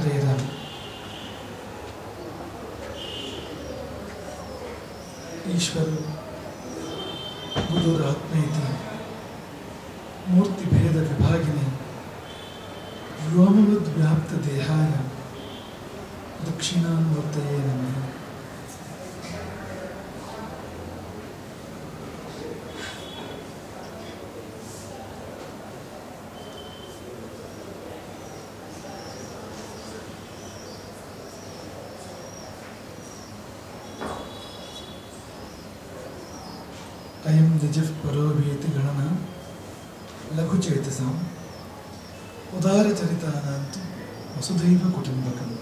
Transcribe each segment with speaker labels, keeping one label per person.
Speaker 1: rhythm. ईश्वर गुरुरात्मैति मूर्तिभेदविभागिनि व्योमवद्व्याप्तदेहाय दक्षिणामूर्तये नमः ದೇಹಾಯ ಗಣನ ಲಘು ಅಯಂ ನಿಜಃ ಪರೋಭೀತಿ ಗಣನ ಲಘುಚೇತಸಾಂ ಉದಾರಚರಿತಾನಾಂತು ವಸುಧೈವ ಕುಟುಂಬಕಂ.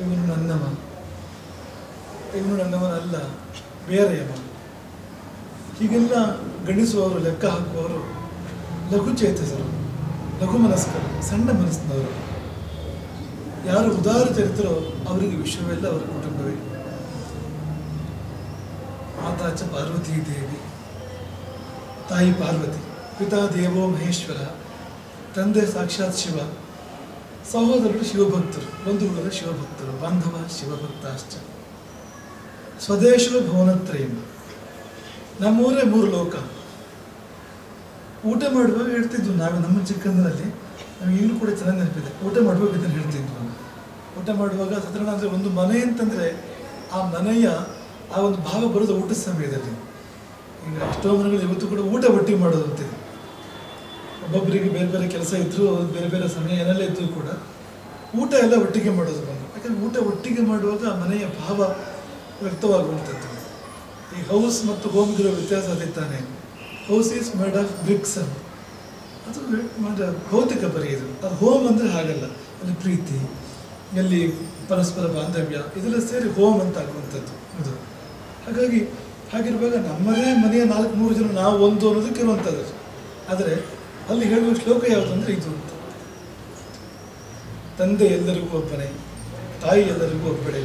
Speaker 1: ಇವನು ನನ್ನವ, ಇವನು ನನ್ನವನಲ್ಲ, ಬೇರೆಯವ. ಹೀಗೆಲ್ಲ ಗಣಿಸುವವರು, ಲೆಕ್ಕ ಹಾಕುವವರು ಲಘುಚೇತಸರು ಲಘು ಮನಸ್ಕರು, ಸಣ್ಣ ಮನಸ್ಸಿನವರು. ಯಾರು ಉದಾರ ಚರಿತರೋ ಅವರಿಗೆ ವಿಶ್ವವೆಲ್ಲ ಅವರ ಕುಟುಂಬವೇ. ಚ ಪಾರ್ವತೀ ದೇವಿ. ತಾಯಿ ಪಾರ್ವತಿ, ಪಿತಾ ದೇವೋ ಮಹೇಶ್ವರ, ತಂದೆ ಸಾಕ್ಷಾತ್ ಶಿವ, ಸಹೋದರರು ಶಿವಭಕ್ತರು, ಬಂಧುಗಳು ಶಿವಭಕ್ತರು, ಬಾಂಧವ ಶಿವಭಕ್ತಾಶ್ಚ. ಸ್ವದೇಶೋ ಭುವನತ್ರಯಂ ನಮ್ಮೂರೇ ಮೂರು ಲೋಕ. ಊಟ ಮಾಡುವಾಗ ಹೇಳ್ತಿದ್ವು ನಾವು, ನಮ್ಮ ಚಿಕ್ಕಂದಿನಲ್ಲಿ. ನಮಗೆ ಈಗಲೂ ಕೂಡ ಚೆನ್ನಾಗಿ ನೆನಪಿದೆ. ಊಟ ಮಾಡುವಾಗ ಇದನ್ನು ಹೇಳ್ತಿದ್ವು ಊಟ ಮಾಡುವಾಗ ಸಾಧಾರಣ ಅಂದರೆ ಒಂದು ಮನೆ ಅಂತಂದರೆ ಆ ಮನೆಯ ಆ ಒಂದು ಭಾವ ಬರೋದು ಊಟದ ಸಮಯದಲ್ಲಿ. ಈಗ ಎಷ್ಟೋ ಮನೆಗಳು ಇವತ್ತು ಕೂಡ ಊಟ ಒಟ್ಟಿಗೆ ಮಾಡೋದಂತೆ. ಒಬ್ಬೊಬ್ಬರಿಗೆ ಬೇರೆ ಬೇರೆ ಕೆಲಸ ಇದ್ರು ಬೇರೆ ಬೇರೆ ಸಮಯ ಏನೆಲ್ಲ ಇದ್ರು ಕೂಡ ಊಟ ಎಲ್ಲ ಒಟ್ಟಿಗೆ ಮಾಡೋದು ಬಂದು. ಯಾಕಂದ್ರೆ ಊಟ ಒಟ್ಟಿಗೆ ಮಾಡುವಾಗ ಮನೆಯ ಭಾವ ವ್ಯಕ್ತವಾಗುವಂಥದ್ದು. ಈ ಹೌಸ್ ಮತ್ತು ಹೋಮ್ ಇರೋ ವ್ಯತ್ಯಾಸ ಅದೇ ತಾನೆ. House is made of bricks ಅಂತ. ಅದು ಮಾಡ ಭೌತಿಕ ಬರೀ ಇದು. ಅದು ಹೋಮ್ ಅಂದರೆ ಹಾಗಲ್ಲ. ಅಲ್ಲಿ ಪ್ರೀತಿ ಎಲ್ಲಿ ಪರಸ್ಪರ ಬಾಂಧವ್ಯ, ಇದೆಲ್ಲ ಸೇರಿ ಹೋಮ್ ಅಂತ ಆಗುವಂಥದ್ದು. ಇದು ಹಾಗಾಗಿ ಹಾಗಿರುವಾಗ ನಮ್ಮದೇ ಮನೆಯ ನಾಲ್ಕು ಮೂರು ಜನ ನಾವು ಒಂದು ಅನ್ನೋದಕ್ಕೆ ಇರುವಂಥದ್ದು. ಆದರೆ ಅಲ್ಲಿ ಹೇಳುವ ಶ್ಲೋಕ ಯಾವುದು ಅಂದರೆ ಇದು ತಂದೆ ಎಲ್ಲರಿಗೂ ಒಬ್ಬನೇ, ತಾಯಿ ಎಲ್ಲರಿಗೂ ಒಬ್ಬಳೆ.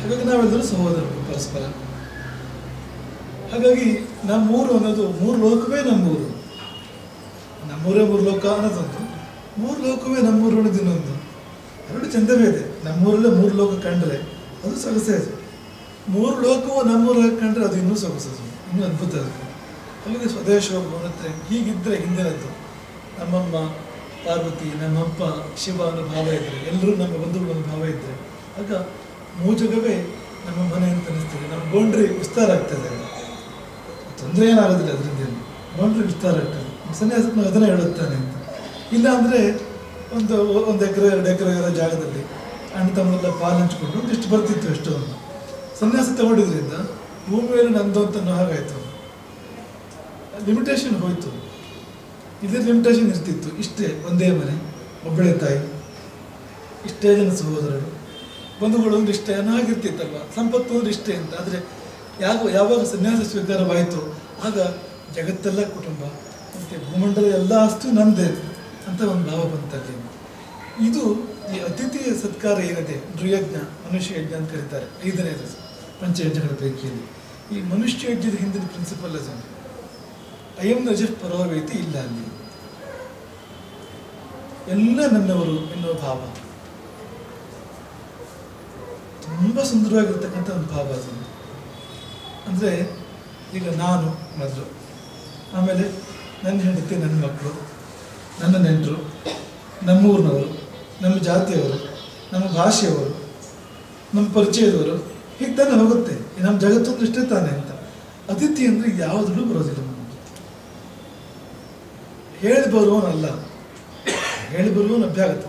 Speaker 1: ಹಾಗಾಗಿ ನಾವೆಲ್ಲರೂ ಸಹೋದರರು ಪರಸ್ಪರ. ಹಾಗಾಗಿ ನಮ್ಮೂರು ಅನ್ನೋದು ಮೂರು ಲೋಕವೇ ನಮ್ಮೂರು. ನಮ್ಮೂರೇ ಮೂರು ಲೋಕ ಅನ್ನೋದೊಂದು, ಮೂರು ಲೋಕವೇ ನಮ್ಮೂರು ಅನ್ನೋದು ಎರಡು ಚಂದವೇ ಇದೆ. ನಮ್ಮೂರಲ್ಲೇ ಮೂರು ಲೋಕ ಕಂಡ್ರೆ ಅದು ಸೊಗಸೆ ಅದು ಮೂರು ಲೋಕವೂ ನಮ್ಮೂರು ಕಂಡ್ರೆ ಅದು ಇನ್ನೂ ಸೊಗಸದು ಇನ್ನೂ ಅದ್ಭುತ ಅದು. ಅಲ್ಲಿಗೆ ಸ್ವದೇಶ ಭವನತ್ರ ಹೀಗಿದ್ದರೆ ಹಿಂದಿನದ್ದು. ನಮ್ಮಮ್ಮ, ಪಾರ್ವತಿ, ನಮ್ಮಪ್ಪ, ಶಿವ ಅನ್ನೋ ಭಾವ ಇದ್ದರೆ ಎಲ್ಲರೂ ನಮ್ಮ ಬಂಧುಗಳು ಭಾವ ಇದ್ದರೆ ಆಗ ಮೂಜಗವೇ ನಮ್ಮ ಮನೆ ಅಂತ ಅನಿಸ್ತದೆ ನಮ್ಮ ಬೌಂಡ್ರಿ ವಿಸ್ತಾರ ಆಗ್ತದೆ. ತೊಂದರೆ ಏನಾಗೋದಿಲ್ಲ ಅದರಿಂದ ಬೌಂಡ್ರಿ ವಿಸ್ತಾರ ಆಗ್ತದೆ. ಸನ್ಯಾಸನ ಅದನ್ನೇ ಹೇಳುತ್ತಾನೆ ಅಂತ. ಇಲ್ಲ ಅಂದರೆ ಒಂದು ಒಂದು ಎಕರೆ, ಎರಡು ಎಕರೆ ಇರೋ ಜಾಗದಲ್ಲಿ ಅಣ್ಣ ತಮ್ಮನೆಲ್ಲ ಪಾಲು ಹಂಚ್ಕೊಂಡು ಒಂದಿಷ್ಟು ಬರ್ತಿತ್ತು ಎಷ್ಟೋ ಒಂದು ಸನ್ಯಾಸ ತಗೊಂಡಿದ್ರಿಂದ ಭೂಮಿ ಮೇಲೆ ನಂದು ಅಂತ ಹಾಗಾಯ್ತು ಲಿಮಿಟೇಷನ್ ಹೋಯ್ತು. ಇದೇ ಲಿಮಿಟೇಷನ್ ಇರ್ತಿತ್ತು. ಇಷ್ಟೇ, ಒಂದೇ ಮನೆ, ಒಬ್ಬಳೇ ತಾಯಿ, ಇಷ್ಟೇ ಜನ ಸಹೋದರರು. ಬಂಧುಗಳು ಒಂದು ಇಷ್ಟೇ ಅನ್ನೋ ಸಂಪತ್ತು ಒಂದು ಇಷ್ಟೇ ಅಂತ. ಆದರೆ ಯಾವ ಯಾವಾಗ ಸನ್ಯಾಸ ಸ್ವೀಕಾರವಾಯಿತು, ಆಗ ಜಗತ್ತೆಲ್ಲ ಕುಟುಂಬ, ಮತ್ತು ಭೂಮಂಡಲ ಎಲ್ಲ ಅಷ್ಟು ನಂದೇ ಅಂತ ಒಂದು ಭಾವ ಬಂತಲ್ಲಿ ಇದು ಈ ಅತಿಥಿ ಸತ್ಕಾರ ಏನಿದೆ? ನೃಯಜ್ಞ, ಮನುಷ್ಯ ಯಜ್ಞ ಅಂತ ಕರೀತಾರೆ. ಐದನೇದು. ಪಂಚಯಜ್ಞಗಳ ಬೆಂಕಿಯಲ್ಲಿ ಈ ಮನುಷ್ಯ ಯಜ್ಞದ ಹಿಂದಿನ ಪ್ರಿನ್ಸಿಪಲ್ ಅಜ್ ಅಯಂ ನಜಫ್ ಪರೋವೇತಿ ಇಲ್ಲ ಅಲ್ಲಿ. ಎಲ್ಲ ನನ್ನವರು ಎನ್ನುವ ಭಾವ. ತುಂಬ ಸುಂದರವಾಗಿರ್ತಕ್ಕಂಥ ಒಂದು ಭಾವ ಅದು. ಅಂದರೆ ಈಗ ನಾನು ಮೊದಲು. ಆಮೇಲೆ ನನ್ನ ಹೆಂಡತಿ, ನನ್ನ ಮಕ್ಕಳು, ನನ್ನ ನೆಂಟರು, ನಮ್ಮೂರಿನವರು, ನಮ್ಮ ಜಾತಿಯವರು, ನಮ್ಮ ಭಾಷೆಯವರು, ನಮ್ಮ ಪರಿಚಯದವರು ಹೀಗೆ ತಾನೇ ಹೋಗುತ್ತೆ ನಮ್ಮ ಜಗತ್ತೊಂದು ಇಷ್ಟೇ ತಾನೆ ಅಂತ. ಅತಿಥಿ ಅಂದರೆ ಯಾವುದೂ ಬರೋದಿಲ್ಲ ನಮಗೆ ಹೇಳಿ ಬರುವವನಲ್ಲ ಹೇಳಿ ಬರುವವನು ಅಭ್ಯಾಗತ.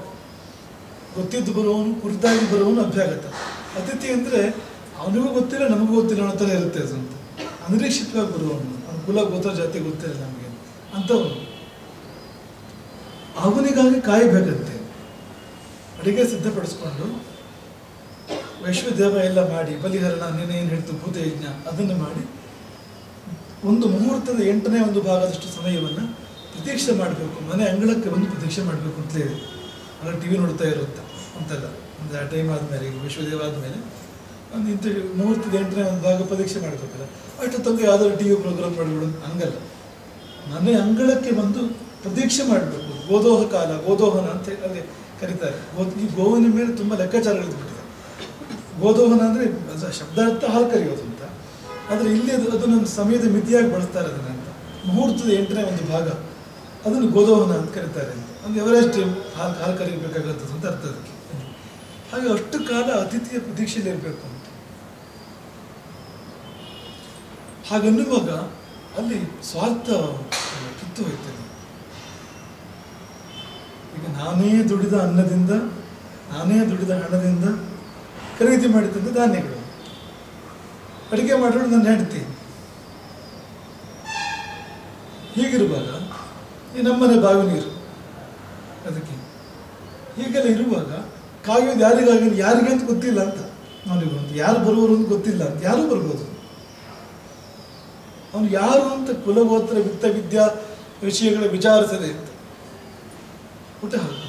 Speaker 1: ಗೊತ್ತಿದ್ದು ಬರುವವನು, ಕುರಿತಾಗಿ ಬರುವವನು ಅಭ್ಯಾಗತ. ಅತಿಥಿ ಅಂದರೆ ಅವನಿಗೂ ಗೊತ್ತಿಲ್ಲ, ನಮಗೂ ಗೊತ್ತಿಲ್ಲ ಅನ್ನೋ ಥರ ಇರುತ್ತೆ ಅದು ಅಂತ. ಅನಿರೀಕ್ಷಿತವಾಗಿ ಬರುವವನು. ಅವನ ಕುಲ ಗೋತ್ರ ಜಾತಿ ಗೊತ್ತಿಲ್ಲ ನಮಗೆ ಅಂಥವನು. ಅವನಿಗಾಗಿ ಕಾಯಬೇಕಂತೆ. ಅಡಿಗೆ ಸಿದ್ಧಪಡಿಸ್ಕೊಂಡು ವೈಶ್ವದೇವ ಎಲ್ಲ ಮಾಡಿ, ಬಲಿಹರಣ, ನೆನೆ ಏನು ಹೇಳ್ತು ಭೂತಯಜ್ಞ ಅದನ್ನು ಮಾಡಿ, ಒಂದು ಮುಹೂರ್ತದ ಎಂಟನೇ ಒಂದು ಭಾಗದಷ್ಟು ಸಮಯವನ್ನು ಪ್ರತೀಕ್ಷೆ ಮಾಡಬೇಕು, ಮನೆ ಅಂಗಳಕ್ಕೆ ಬಂದು ಪ್ರತೀಕ್ಷೆ ಮಾಡಬೇಕು ಅಂತಲೇ ಇದೆ ಟಿ ವಿ ನೋಡ್ತಾ ಇರುತ್ತೆ ಅಂತೆಲ್ಲ. ಒಂದು ಆ ಟೈಮ್ ಆದಮೇಲೆ, ಈಗ ವಿಶ್ವದೇವ ಆದಮೇಲೆ, ಒಂದು ಇಂಥ ಮುಹೂರ್ತದ ಎಂಟನೇ ಒಂದು ಭಾಗ ಪ್ರತೀಕ್ಷೆ ಮಾಡಬೇಕಲ್ಲ. ಅಷ್ಟು ತಂದು ಯಾವುದಾದ್ರು ಟಿ ವಿ ಪ್ರೋಗ್ರಾಮ್ ಮಾಡಿಬಿಡು, ಹಂಗಲ್ಲ. ಮನೆ ಅಂಗಳಕ್ಕೆ ಬಂದು ಪ್ರತೀಕ್ಷೆ ಮಾಡಬೇಕು. ಗೋದೋಹ ಕಾಲ, ಗೋದೋಹನ ಅಂತ ಅಲ್ಲಿ ಕರೀತಾರೆ. ಗೋ ಈ ಗೋವಿನ ಮೇಲೆ ತುಂಬ ಲೆಕ್ಕಾಚಾರಗಳಿದ್ಬಿಟ್ಟಿದೆ ಗೋದೋಹನ ಅಂದರೆ ಶಬ್ದಾರ್ಥ ಹಾಲು ಕರೆಯೋದು ಅಂತ. ಆದರೆ ಇಲ್ಲಿ ಅದು ಅದನ್ನು ಸಮಯದ ಮಿತಿಯಾಗಿ ಬಳಸ್ತಾರೆ ಅದನ್ನ ಅಂತ. ಮುಹೂರ್ತದ ಎಂಟನೇ ಒಂದು ಭಾಗ. ಅದನ್ನು ಗೋದೋಹನ ಅಂತ ಕರೀತಾರೆ. ಅಂತ ಒಂದು ಎವರೆಸ್ಟ್ ಹಾಲು ಹಾಲು ಕರಿಬೇಕಾಗತ್ತದು ಅಂತ ಅರ್ಥ ಅದಕ್ಕೆ. ಹಾಗೆ ಅಷ್ಟು ಕಾಲ ಅತಿಥಿಯ ಪ್ರತೀಕ್ಷೆಯಲ್ಲಿ ಇರಬೇಕು ಅಂತ. ಹಾಗನ್ನುವಾಗ ಅಲ್ಲಿ ಸ್ವಾರ್ಥ ಕಿತ್ತು ಹೋಯ್ತೇನೆ ಈಗ ನಾನೇ ದುಡಿದ ಅನ್ನದಿಂದ ನಾನೇ ದುಡಿದ ಹಣದಿಂದ ಖರೀದಿ ಮಾಡಿದಂಥ ಧಾನ್ಯಗಳು. ಅಡುಗೆ ಮಾಡೋಳು ನನ್ನ ಹೆಂಡತಿ. ಹೀಗಿರುವಾಗ ಈ ನಮ್ಮನೆ ಬಾವಿ ನೀರು. ಅದಕ್ಕೆ ಹೀಗೆಲ್ಲ ಇರುವಾಗ ಕಾಯೋದು ಯಾರಿಗಾಗಿ, ಯಾರಿಗೆ ಅಂತ ಗೊತ್ತಿಲ್ಲ ಅಂತ. ಅವನಿಗೆ ಒಂದು ಯಾರು ಬರುವರು ಅಂತ ಗೊತ್ತಿಲ್ಲ ಅಂತ. ಯಾರು ಬರ್ಬೋದು. ಅವನು ಯಾರು ಅಂತ ಕುಲಗೋತ್ರ, ವಿತ್ತ ವಿದ್ಯಾ ವಿಷಯಗಳ ವಿಚಾರಿಸದೆ ಅಂತ ಊಟ ಹಾಕು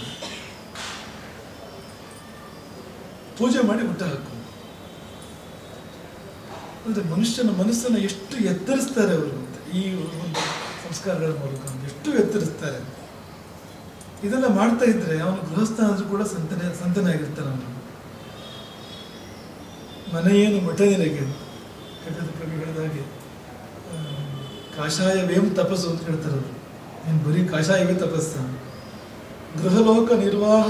Speaker 1: ಪೂಜೆ ಮಾಡಿ ಊಟ ಹಾಕು ಅಂದ್ರೆ ಮನುಷ್ಯನ ಮನಸ್ಸನ್ನು ಎಷ್ಟು ಎತ್ತರಿಸ್ತಾರೆ ಅವರು ಅಂತ ಈ ಒಂದು ಸಂಸ್ಕಾರಗಳ ಮೂಲಕ ಎಷ್ಟು ಎತ್ತರಿಸ್ತಾರೆ. ಇದೆಲ್ಲ ಮಾಡ್ತಾ ಇದ್ರೆ ಅವನು ಗೃಹಸ್ಥ ಆದ್ರೂ ಕೂಡ ಸಂತನೆ ಸಂತನಾಗಿರ್ತಾನೆ ಅವನು. ಮನೆಯೇನು ಮಠನಿರಗೆ ಕಟ್ಟದ ಕವಿ ಹೇಳಿದಾಗೆ ಆ, ಕಾಷಾಯವೇಂ ತಪಸ್ಸು ಅಂತ ಹೇಳ್ತಾರೆ ಅವರು. ನೀನು ಬರೀ ಕಾಷಾಯವೇ ತಪಸ್ಸ? ಗೃಹಲೋಕ ನಿರ್ವಾಹ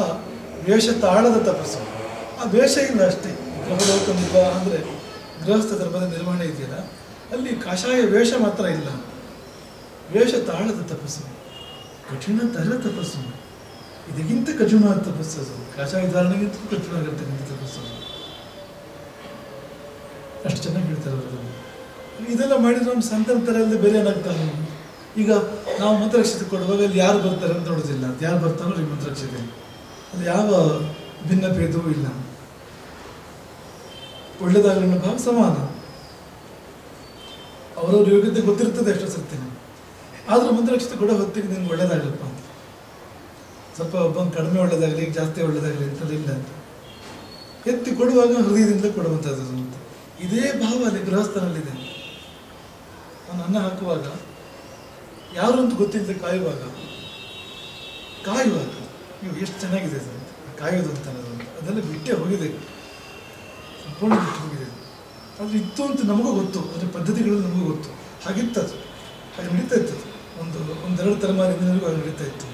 Speaker 1: ವೇಷ ತಾಳದ ತಪಸ್ಸು. ಆ ವೇಷ ಇಲ್ಲ ಅಷ್ಟೇ. ಗೃಹಲೋಕ ಮುಖ ಅಂದರೆ ಗೃಹಸ್ಥ ಧರ್ಮದ ನಿರ್ವಹಣೆ ಇದೆಯಲ್ಲ, ಅಲ್ಲಿ ಕಷಾಯ ವೇಷ ಮಾತ್ರ ಇಲ್ಲ. ವೇಷ ತಾಳದ ತಪಸ್ಸು, ಕಠಿಣ ಕಠಿಣತರ ತಪಸ್ಸು. ಇದಕ್ಕಿಂತ ಕಠಿಣವಾದ ತಪಸ್ಸು ಅದು. ಕಷಾಯ ಧಾರಣೆಗಿಂತ ಕಠಿಣವಾಗಿರ್ತಕ್ಕಂಥ ತಪಸ್ಸು. ಅದು. ಅಷ್ಟು ಚೆನ್ನಾಗಿ ಹೇಳ್ತಾರೆ ಅವರು. ಇದೆಲ್ಲ ಮಾಡಿದ್ರೆ ನಮ್ಮ ಸಂತರ ಥರ ಅಲ್ಲದೆ ಬೇರೆ ಏನಾಗ್ತಾನೆ ಈಗ ನಾವು ಮಂತ್ರಕ್ಷತೆ ಕೊಡುವಾಗ ಅಲ್ಲಿ ಯಾರು ಬರ್ತಾರೆ ಅಂತ ನೋಡೋದಿಲ್ಲ. ಯಾರು ಬರ್ತಾರೋ ಈ ಮಂತ್ರಕ್ಷತೆ. ಅದು ಯಾವ ಭಿನ್ನಭೇದವೂ ಇಲ್ಲ. ಒಳ್ಳೆದಾಗಲಿ ಅನ್ನೋ ಭಾವ ಸಮಾನ. ಅವರವ್ರ ಯೋಗ್ಯತೆ ಗೊತ್ತಿರ್ತದೆ ಎಷ್ಟೋ ಆದರೂ ಮುಂದೆ ಲಕ್ಷತೆ ಕೂಡ ಹೊತ್ತಿಗೆ ನಿನ್ಗೆ ಒಳ್ಳೇದಾಗಲಪ್ಪ ಅಂತ. ಸ್ವಲ್ಪ ಒಬ್ಬ ಕಡಿಮೆ ಒಳ್ಳೇದಾಗಲಿ, ಜಾಸ್ತಿ ಒಳ್ಳೇದಾಗಲಿ ಅಂತಲ್ಲ ಇಲ್ಲ ಅಂತ. ಎತ್ತಿ ಕೊಡುವಾಗ ಹೃದಯದಿಂದ ಕೊಡುವಂಥದ್ದು ಅಂತ. ಇದೇ ಭಾವ ಅಲ್ಲಿ ಗೃಹಸ್ಥನಲ್ಲಿದೆ ನಾನು ಅನ್ನ ಹಾಕುವಾಗ ಯಾರು ಅಂತ ಗೊತ್ತಿಲ್ಲದೆ ಕಾಯುವಾಗ ಕಾಯುವಾಗ ನೀವು ಎಷ್ಟು ಚೆನ್ನಾಗಿದೆ ಅದು ಕಾಯೋದು ಅಂತ ಅನ್ನೋದು. ಅದೆಲ್ಲ ಬಿಟ್ಟೇ ಹೋಗಿದೆ. ಸಂಪೂರ್ಣ ಬಿಟ್ಟು ಹೋಗಿದೆ ಅದು ಇತ್ತು ಅಂತ ನಮಗೂ ಗೊತ್ತು. ಅದರ ಪದ್ಧತಿಗಳು ನಮಗೂ ಗೊತ್ತು. ಹಾಗಿತ್ತದು. ಹಾಗೆ ನಡೀತಾ ಇತ್ತು. ಅದು. ಒಂದು, ಒಂದೆರಡು ತಲೆಮಾರಿನವರೆಗೂ ಹಾಗೆ ನಡೀತಾ ಇತ್ತು.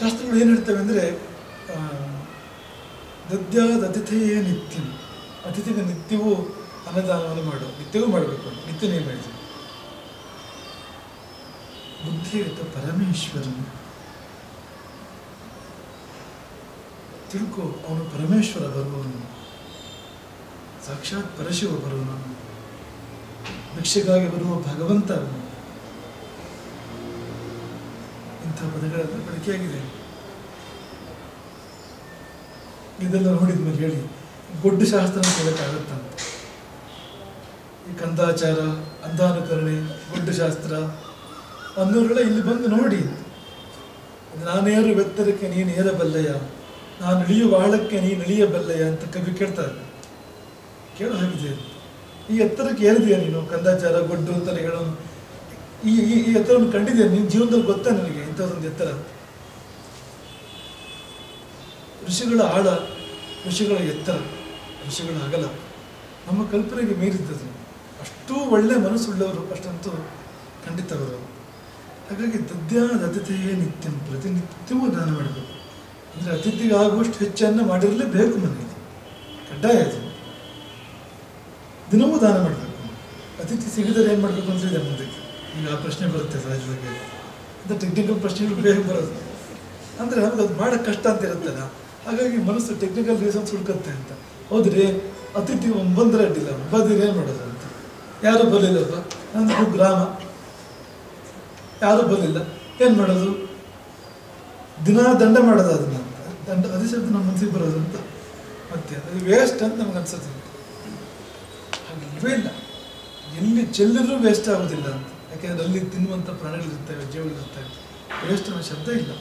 Speaker 1: ಶಾಸ್ತ್ರಗಳು ಏನು ಹೇಳ್ತವೆ ಅಂದರೆ ದದ್ಯಾದ ಅತಿಥಿಯೇ ನಿತ್ಯ. ಅತಿಥಿಗೆ ನಿತ್ಯವೂ ಅನ್ನದಾನವನ್ನು ಮಾಡು. ನಿತ್ಯವೂ ಮಾಡಬೇಕು. ನಿತ್ಯ ನಿಯಮ ಬುದ್ಧಿ ಪರಮೇಶ್ವರನು. ತಿಳ್ಕೊ ಅವನು ಪರಮೇಶ್ವರ ಬರುವವನು ಸಾಕ್ಷಾತ್ ಪರಶಿವ ಬರುವನು ಭಿಕ್ಷೆಗಾಗಿ ಬರುವ ಭಗವಂತ ಇಂಥ ಪದಗಳೆಲ್ಲ ಬಳಕೆಯಾಗಿದೆ. ಇದೆಲ್ಲ ನೋಡಿದ ಮೇಲೆ ಹೇಳಿ, ಗೊಡ್ಡು ಶಾಸ್ತ್ರ ಈ ಕಂದಾಚಾರ, ಅಂಧಾನುಕರಣೆ, ಗೊಡ್ಡು ಶಾಸ್ತ್ರ ಅನ್ನೋರೆಲ್ಲ ಇಲ್ಲಿ ಬಂದು ನೋಡಿ. ನಾನೇರು ಬೆತ್ತರಕ್ಕೆ ನೀನು ಏರಬಲ್ಲೆಯ ನಾನು ಇಳಿಯುವ ಆಳಕ್ಕೆ ನೀನು ಇಳಿಯಬಲ್ಲೆಯ ಅಂತ ಕವಿ ಕೇಳ್ತಾರೆ. ಕೇಳೋ ಹಾಗಿದೆ ಈ ಎತ್ತರಕ್ಕೆ ಏರಿದೆಯಾ ನೀನು? ಕಂದಾಚಾರ, ಗೊಡ್ಡು ಅಂತ ಹೇಳೋ ಈ ಈ ಎತ್ತರವನ್ನು ಕಂಡಿದೆ ನಿನ್ನ ಜೀವನದಲ್ಲಿ ಗೊತ್ತಾ ನನಗೆ ಇಂಥದ್ದೊಂದು ಎತ್ತರ? ಋಷಿಗಳ ಆಳ, ಋಷಿಗಳ ಎತ್ತರ. ಋಷಿಗಳ ಅಗಲ ನಮ್ಮ ಕಲ್ಪನೆಗೆ ಮೀರಿದ್ದದು ಅಷ್ಟೂ ಒಳ್ಳೆ ಮನಸ್ಸುಳ್ಳವರು ಅಷ್ಟಂತೂ ಖಂಡಿತವರು. ಹಾಗಾಗಿ ದದ್ಯಾದ ಅತಿಥಿಯೇ ನಿತ್ಯಂ, ಪ್ರತಿನಿತ್ಯವೂ ದಾನ ಮಾಡಬೇಕು. ಅಂದರೆ ಅತಿಥಿಗೆ ಆಗುವಷ್ಟು ಹೆಚ್ಚನ್ನು ಮಾಡಿರಲೇಬೇಕು ಮನೆಯಲ್ಲಿ ಕಡ್ಡಾಯ ಅದು. ದಿನವೂ ದಾನ ಮಾಡಬೇಕು. ಅತಿಥಿ ಸಿಗದರೆ ಏನು ಮಾಡಬೇಕು ಅಂತ ಇದೆ ಮುಂದಕ್ಕೆ. ಈಗ ಆ ಪ್ರಶ್ನೆ ಬರುತ್ತೆ ಸಹಜವಾಗಿ. ಅಂತ ಟೆಕ್ನಿಕಲ್ ಪ್ರಶ್ನೆಗಳು ಬೇಗ ಬರೋದು. ಅಂದರೆ ನಮ್ಗೆ ಅದು ಮಾಡೋಕ್ಕೆ ಕಷ್ಟ ಅಂತ ಇರುತ್ತಲ್ಲ. ಹಾಗಾಗಿ ಮನಸ್ಸು ಟೆಕ್ನಿಕಲ್ ರೀಸನ್ಸ್ ಹುಡುಕತ್ತೆ ಅಂತ. ಹೌದ್ರಿ? ಅತಿಥಿ ಒಂಬಂದ್ರೆ ಅಡ್ಡಿಲ್ಲ. ಬದಿರಿ ಏನು ಮಾಡೋದು ಅಂತ. ಯಾರು ಬರಲಿಲ್ಲಪ್ಪ? ನಂದು ಗ್ರಾಮ. ಯಾರು ಬರಲಿಲ್ಲ? ಏನು ಮಾಡೋದು? ದಿನ ದಂಡ ಮಾಡೋದು ಅದನ್ನ ದಂಡ ಅದೇ ಶಬ್ದ ನಮ್ಮ ಮನಸ್ಸಿಗೆ ಬರೋದು ಅಂತ ಮತ್ತೆ ಅದು ವೇಸ್ಟ್ ಅಂತ ನಮ್ಗೆ ಅನ್ಸುತ್ತೆ. ಹಾಗೆ ಇಲ್ವೇ ಇಲ್ಲ. ಎಲ್ಲಿ ಚೆಲ್ಲಿದ್ರೂ ವೇಸ್ಟ್ ಆಗೋದಿಲ್ಲ ಅಂತ. ಯಾಕೆಂದ್ರೆ ಅಲ್ಲಿ ತಿನ್ನುವಂಥ ಪ್ರಾಣಿಗಳಿರ್ತವೆ ಜೀವಗಳಿರ್ತವೆ ವೇಸ್ಟ್ ಅನ್ನೋ ಶಬ್ದ ಇಲ್ಲ.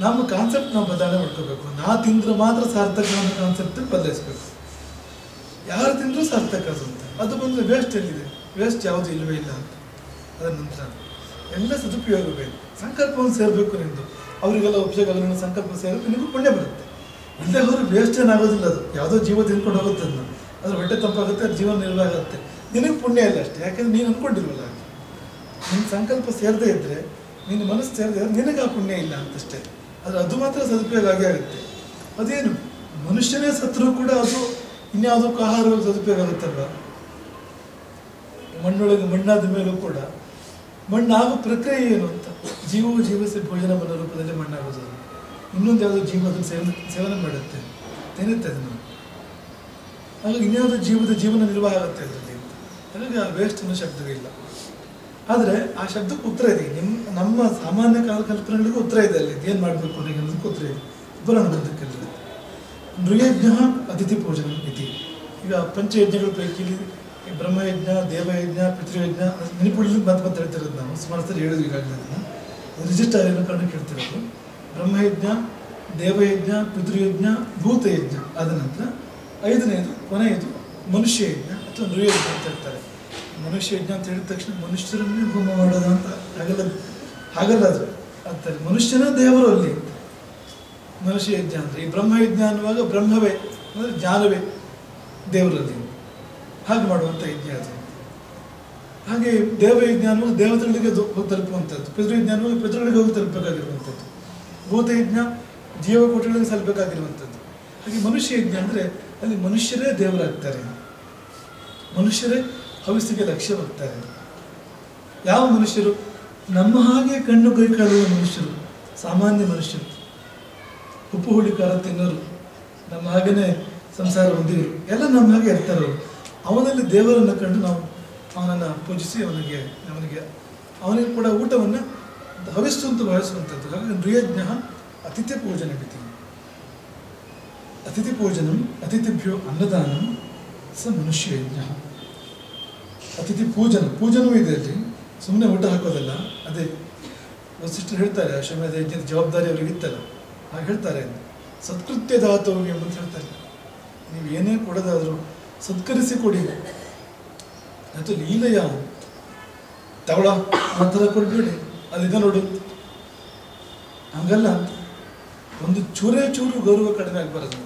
Speaker 1: ನಮ್ಮ ಕಾನ್ಸೆಪ್ಟ್ ನಾವು ಬದಲಾವಣೆ ಮಾಡ್ಕೋಬೇಕು. ನಾ ತಿಂದ್ರೆ ಮಾತ್ರ ಸಾರ್ಥಕ ಅನ್ನೋ ಕಾನ್ಸೆಪ್ಟ್ ಬದಲಾಯಿಸ್ಬೇಕು. ಯಾರು ತಿಂದರೂ ಸಾರ್ಥಕ ಅದು ಅಂತ. ಅದು ಬಂದರೆ ವೇಸ್ಟ್ ಎಲ್ಲಿದೆ? ವೇಸ್ಟ್ ಯಾವುದು ಇಲ್ಲವೇ ಇಲ್ಲ ಅಂತ. ಅದರ ನಂತರ ಎಲ್ಲ ಸದುಪಯೋಗವೇ ಸಂಕಲ್ಪವನ್ನು ಸೇರಬೇಕು ನಿಂದು ಅವರಿಗೆಲ್ಲ ಅಭಿಷೇಕ ಅದನ್ನು ಸಂಕಲ್ಪ ಸೇರಿ ನಿಮಗೂ ಪುಣ್ಯ ಬರುತ್ತೆ. ಇಲ್ಲದೆ ಹೋದ್ರೆ ವೇಸ್ಟ್ ಏನಾಗೋದಿಲ್ಲ ಅದು. ಯಾವುದೋ ಜೀವ ತಿನ್ಕೊಂಡು ಹೋಗುತ್ತೆ ಅದನ್ನ. ಅದ್ರ ಹೊಟ್ಟೆ ತಂಪಾಗುತ್ತೆ ಅದು ಜೀವನ ನಿರ್ವಾಹ ಆಗುತ್ತೆ. ನಿನಗೆ ಪುಣ್ಯ ಇಲ್ಲ ಅಷ್ಟೇ. ಯಾಕೆಂದ್ರೆ ನೀನು ಅಂದ್ಕೊಂಡಿರಲ್ಲ ನಿನ್ನ ಸಂಕಲ್ಪ ಸೇರದೇ ಇದ್ದರೆ ನಿನ್ನ ಮನಸ್ಸು ಸೇರದೆ ನಿನಗೆ ಆ ಪುಣ್ಯ ಇಲ್ಲ ಅಂತಷ್ಟೇ. ಆದರೆ ಅದು ಮಾತ್ರ ಸದುಪಯೋಗ ಆಗೇ ಆಗುತ್ತೆ. ಅದೇನು? ಮನುಷ್ಯನೇ ಸತ್ರು ಕೂಡ ಅದು ಇನ್ಯಾವುದಕ್ಕೂ ಆಹಾರ ಸದುಪಯೋಗ ಆಗುತ್ತಲ್ವ? ಮಣ್ಣೊಳಗೆ ಮಣ್ಣಾದ ಮೇಲೂ ಕೂಡ ಮಣ್ಣಾಗೋ ಪ್ರಕ್ರಿಯೆ ಏನು ಅಂತ? ಜೀವವು ಜೀವಿಸಿ ಭೋಜನ ಬರೋ ರೂಪದಲ್ಲಿ ಮಣ್ಣಾಗೋದು. ಇನ್ನೊಂದು ಯಾವುದೋ ಜೀವ ಅದನ್ನು ಸೇವನೆ ಸೇವನೆ ಮಾಡುತ್ತೆ. ತಿನ್ನುತ್ತೆ ಅದನ್ನು. ಹಾಗಾಗಿ ಇನ್ಯಾವುದೋ ಜೀವದ ಜೀವನ ನಿರ್ವಾಹ ಆಗುತ್ತೆ ಅದರಲ್ಲಿ ಹಾಗಾಗಿ ಆ ವೇಸ್ಟ್ ಅನ್ನೋ ಶಬ್ದವಿಲ್ಲ ಆದರೆ ಆ ಶಬ್ದಕ್ಕೆ ಉತ್ತರ ಇದೆ. ನಿಮ್ಮ ನಮ್ಮ ಸಾಮಾನ್ಯ ಕಾಲ ಕಲ್ಪನೆಗಳಿಗೂ ಉತ್ತರ ಇದೆ ಅಲ್ಲಿ. ಏನು ಮಾಡಬೇಕು ಅನ್ನೋದಕ್ಕೆ ಉತ್ತರ ಇದೆ. ಬರೋಣ ನೃಯಜ್ಞ ಅತಿಥಿ ಪೂಜನ ಇತಿ ಈಗ ಪಂಚಯಜ್ಞಗಳ ಪೈಕಿ ಬ್ರಹ್ಮಯಜ್ಞ ದೇವಯಜ್ಞ ಪಿತೃಯಜ್ಞ ನೆನಪುಳಿಲಿ ಮತ್ತೆ ಮತ್ತೆ ಹೇಳ್ತಿರೋದು ನಾವು. ಸುಮಾರು ಹೇಳಿದ್ವಿ ರಿಜಿಸ್ಟರ್ ಏನೋ ಕಂಡು ಹೇಳ್ತಿರೋದು. ಬ್ರಹ್ಮಯಜ್ಞ ದೇವಯಜ್ಞ ಪಿತೃಯಜ್ಞ ಭೂತಯಜ್ಞ ಆದ ನಂತರ ಐದನೇದು, ಕೊನೆಯದು ಮನುಷ್ಯ ಯಜ್ಞ ಅಥವಾ ನೃಯಜ್ಞ ಅಂತ ಹೇಳ್ತಾರೆ. ಮನುಷ್ಯ ಯಜ್ಞ ಅಂತ ಹೇಳಿದ ತಕ್ಷಣ ಮನುಷ್ಯರನ್ನೇ ಹೋಮ ಮಾಡೋದು ಅಂತ ಹಾಗಲ್ಲ ಹಾಗಲ್ಲ ಅದು. ಅಂತಾರೆ. ಮನುಷ್ಯನ ದೇವರು ಅಲ್ಲಿ? ಮನುಷ್ಯ ಯಜ್ಞ ಅಂದರೆ ಈ ಬ್ರಹ್ಮಯಜ್ಞ ಅನ್ನುವಾಗ ಬ್ರಹ್ಮವೇ, ಅಂದರೆ ಜ್ಞಾನವೇ ದೇವರಲ್ಲಿ. ಹಾಗೆ ಮಾಡುವಂಥ ಯಜ್ಞ ಅದು. ಹಾಗೆ ದೇವಯಜ್ಞ ಅನ್ನುವಾಗ ದೇವತೆಗಳಿಗೆ ಹೋಗಿ ತಲುಪುವಂಥದ್ದು. ಪಿತೃಯಜ್ಞ ಅನ್ನುವಾಗ ಪಿತೃಗಳಿಗೆ ಹೋಗಿ ತಲುಪಬೇಕಾಗಿರುವಂಥದ್ದು. ಭೂತಯಜ್ಞ ಜೀವಕೋಟಿಗಳಿಗೆ ಸಲ್ಲಬೇಕಾಗಿರುವಂಥದ್ದು ಹಾಗೆ ಮನುಷ್ಯ ಯಜ್ಞ ಅಂದರೆ ಅಲ್ಲಿ ಮನುಷ್ಯರೇ ದೇವರಾಗ್ತಾರೆ. ಮನುಷ್ಯರೇ ಹವಿಸ್ಸಿಗೆ ಲಕ್ಷ್ಯವಾಗ್ತಾರೆ. ಯಾವ ಮನುಷ್ಯರು? ನಮ್ಮ ಹಾಗೆ ಕಣ್ಣು ಕೈ ಕಾಲುವ ಮನುಷ್ಯರು, ಸಾಮಾನ್ಯ ಮನುಷ್ಯರು. ಉಪ್ಪು ಹುಳಿ ಖಾರ ತಿನ್ನೋರು, ನಮ್ಮ ಹಾಗೇನೆ ಸಂಸಾರ ಹೊಂದಿರು ಎಲ್ಲ ನಮ್ಮ ಹಾಗೆ ಇರ್ತಾರೆ ಅವನಲ್ಲಿ ದೇವರನ್ನು ಕಂಡು ನಾವು ಅವನನ್ನು ಪೂಜಿಸಿ ಅವನಿಗೆ ಅವನಿಗೆ ಅವನಿಗೆ ಕೂಡ ಊಟವನ್ನು ಹವಿಸ್ಸು ಅಂತ ಭಾವಿಸುವಂಥದ್ದು ಹಾಗಾಗಿ ನೃಯಜ್ಞ ಅತಿಥಿ ಪೂಜನ ಗತಿ ಅತಿಥಿ ಪೂಜನಂ, ಅತಿಥಿಭ್ಯೋ ಅನ್ನದಾನಂ ಸ ಮನುಷ್ಯ ಯಜ್ಞ ಅತಿಥಿ ಪೂಜನ, ಪೂಜನೂ ಇದೆ ಅಲ್ಲಿ. ಸುಮ್ಮನೆ ಊಟ ಹಾಕೋದಲ್ಲ, ಅದೇ ವಸಿಷ್ಠರು ಹೇಳ್ತಾರೆ ಅಶ್ವಮೇಧ ಯಜ್ಞದ ಜವಾಬ್ದಾರಿ ಅವ್ರಿಗೆ ಇತ್ತಲ್ಲ, ಹಾಗೆ ಹೇಳ್ತಾರೆ. ಸತ್ಕೃತ್ಯ ದಾತವ್ಯ ಅಂತ ಹೇಳ್ತಾರೆ. ನೀವು ಏನೇ ಕೊಡೋದಾದರೂ ಸತ್ಕರಿಸಿ ಕೊಡಿ ಅದು ಲೀಲೆಯ ತಗೊಳ ಆ ಥರ ಕೊಡ್ಬೇಡಿ. ಅಲ್ಲಿದೆ ನೋಡು. ಹಂಗಲ್ಲ. ಒಂದು ಚೂರೇ ಚೂರು ಗೌರವ ಕಡಿಮೆ ಆಗಬಾರದು.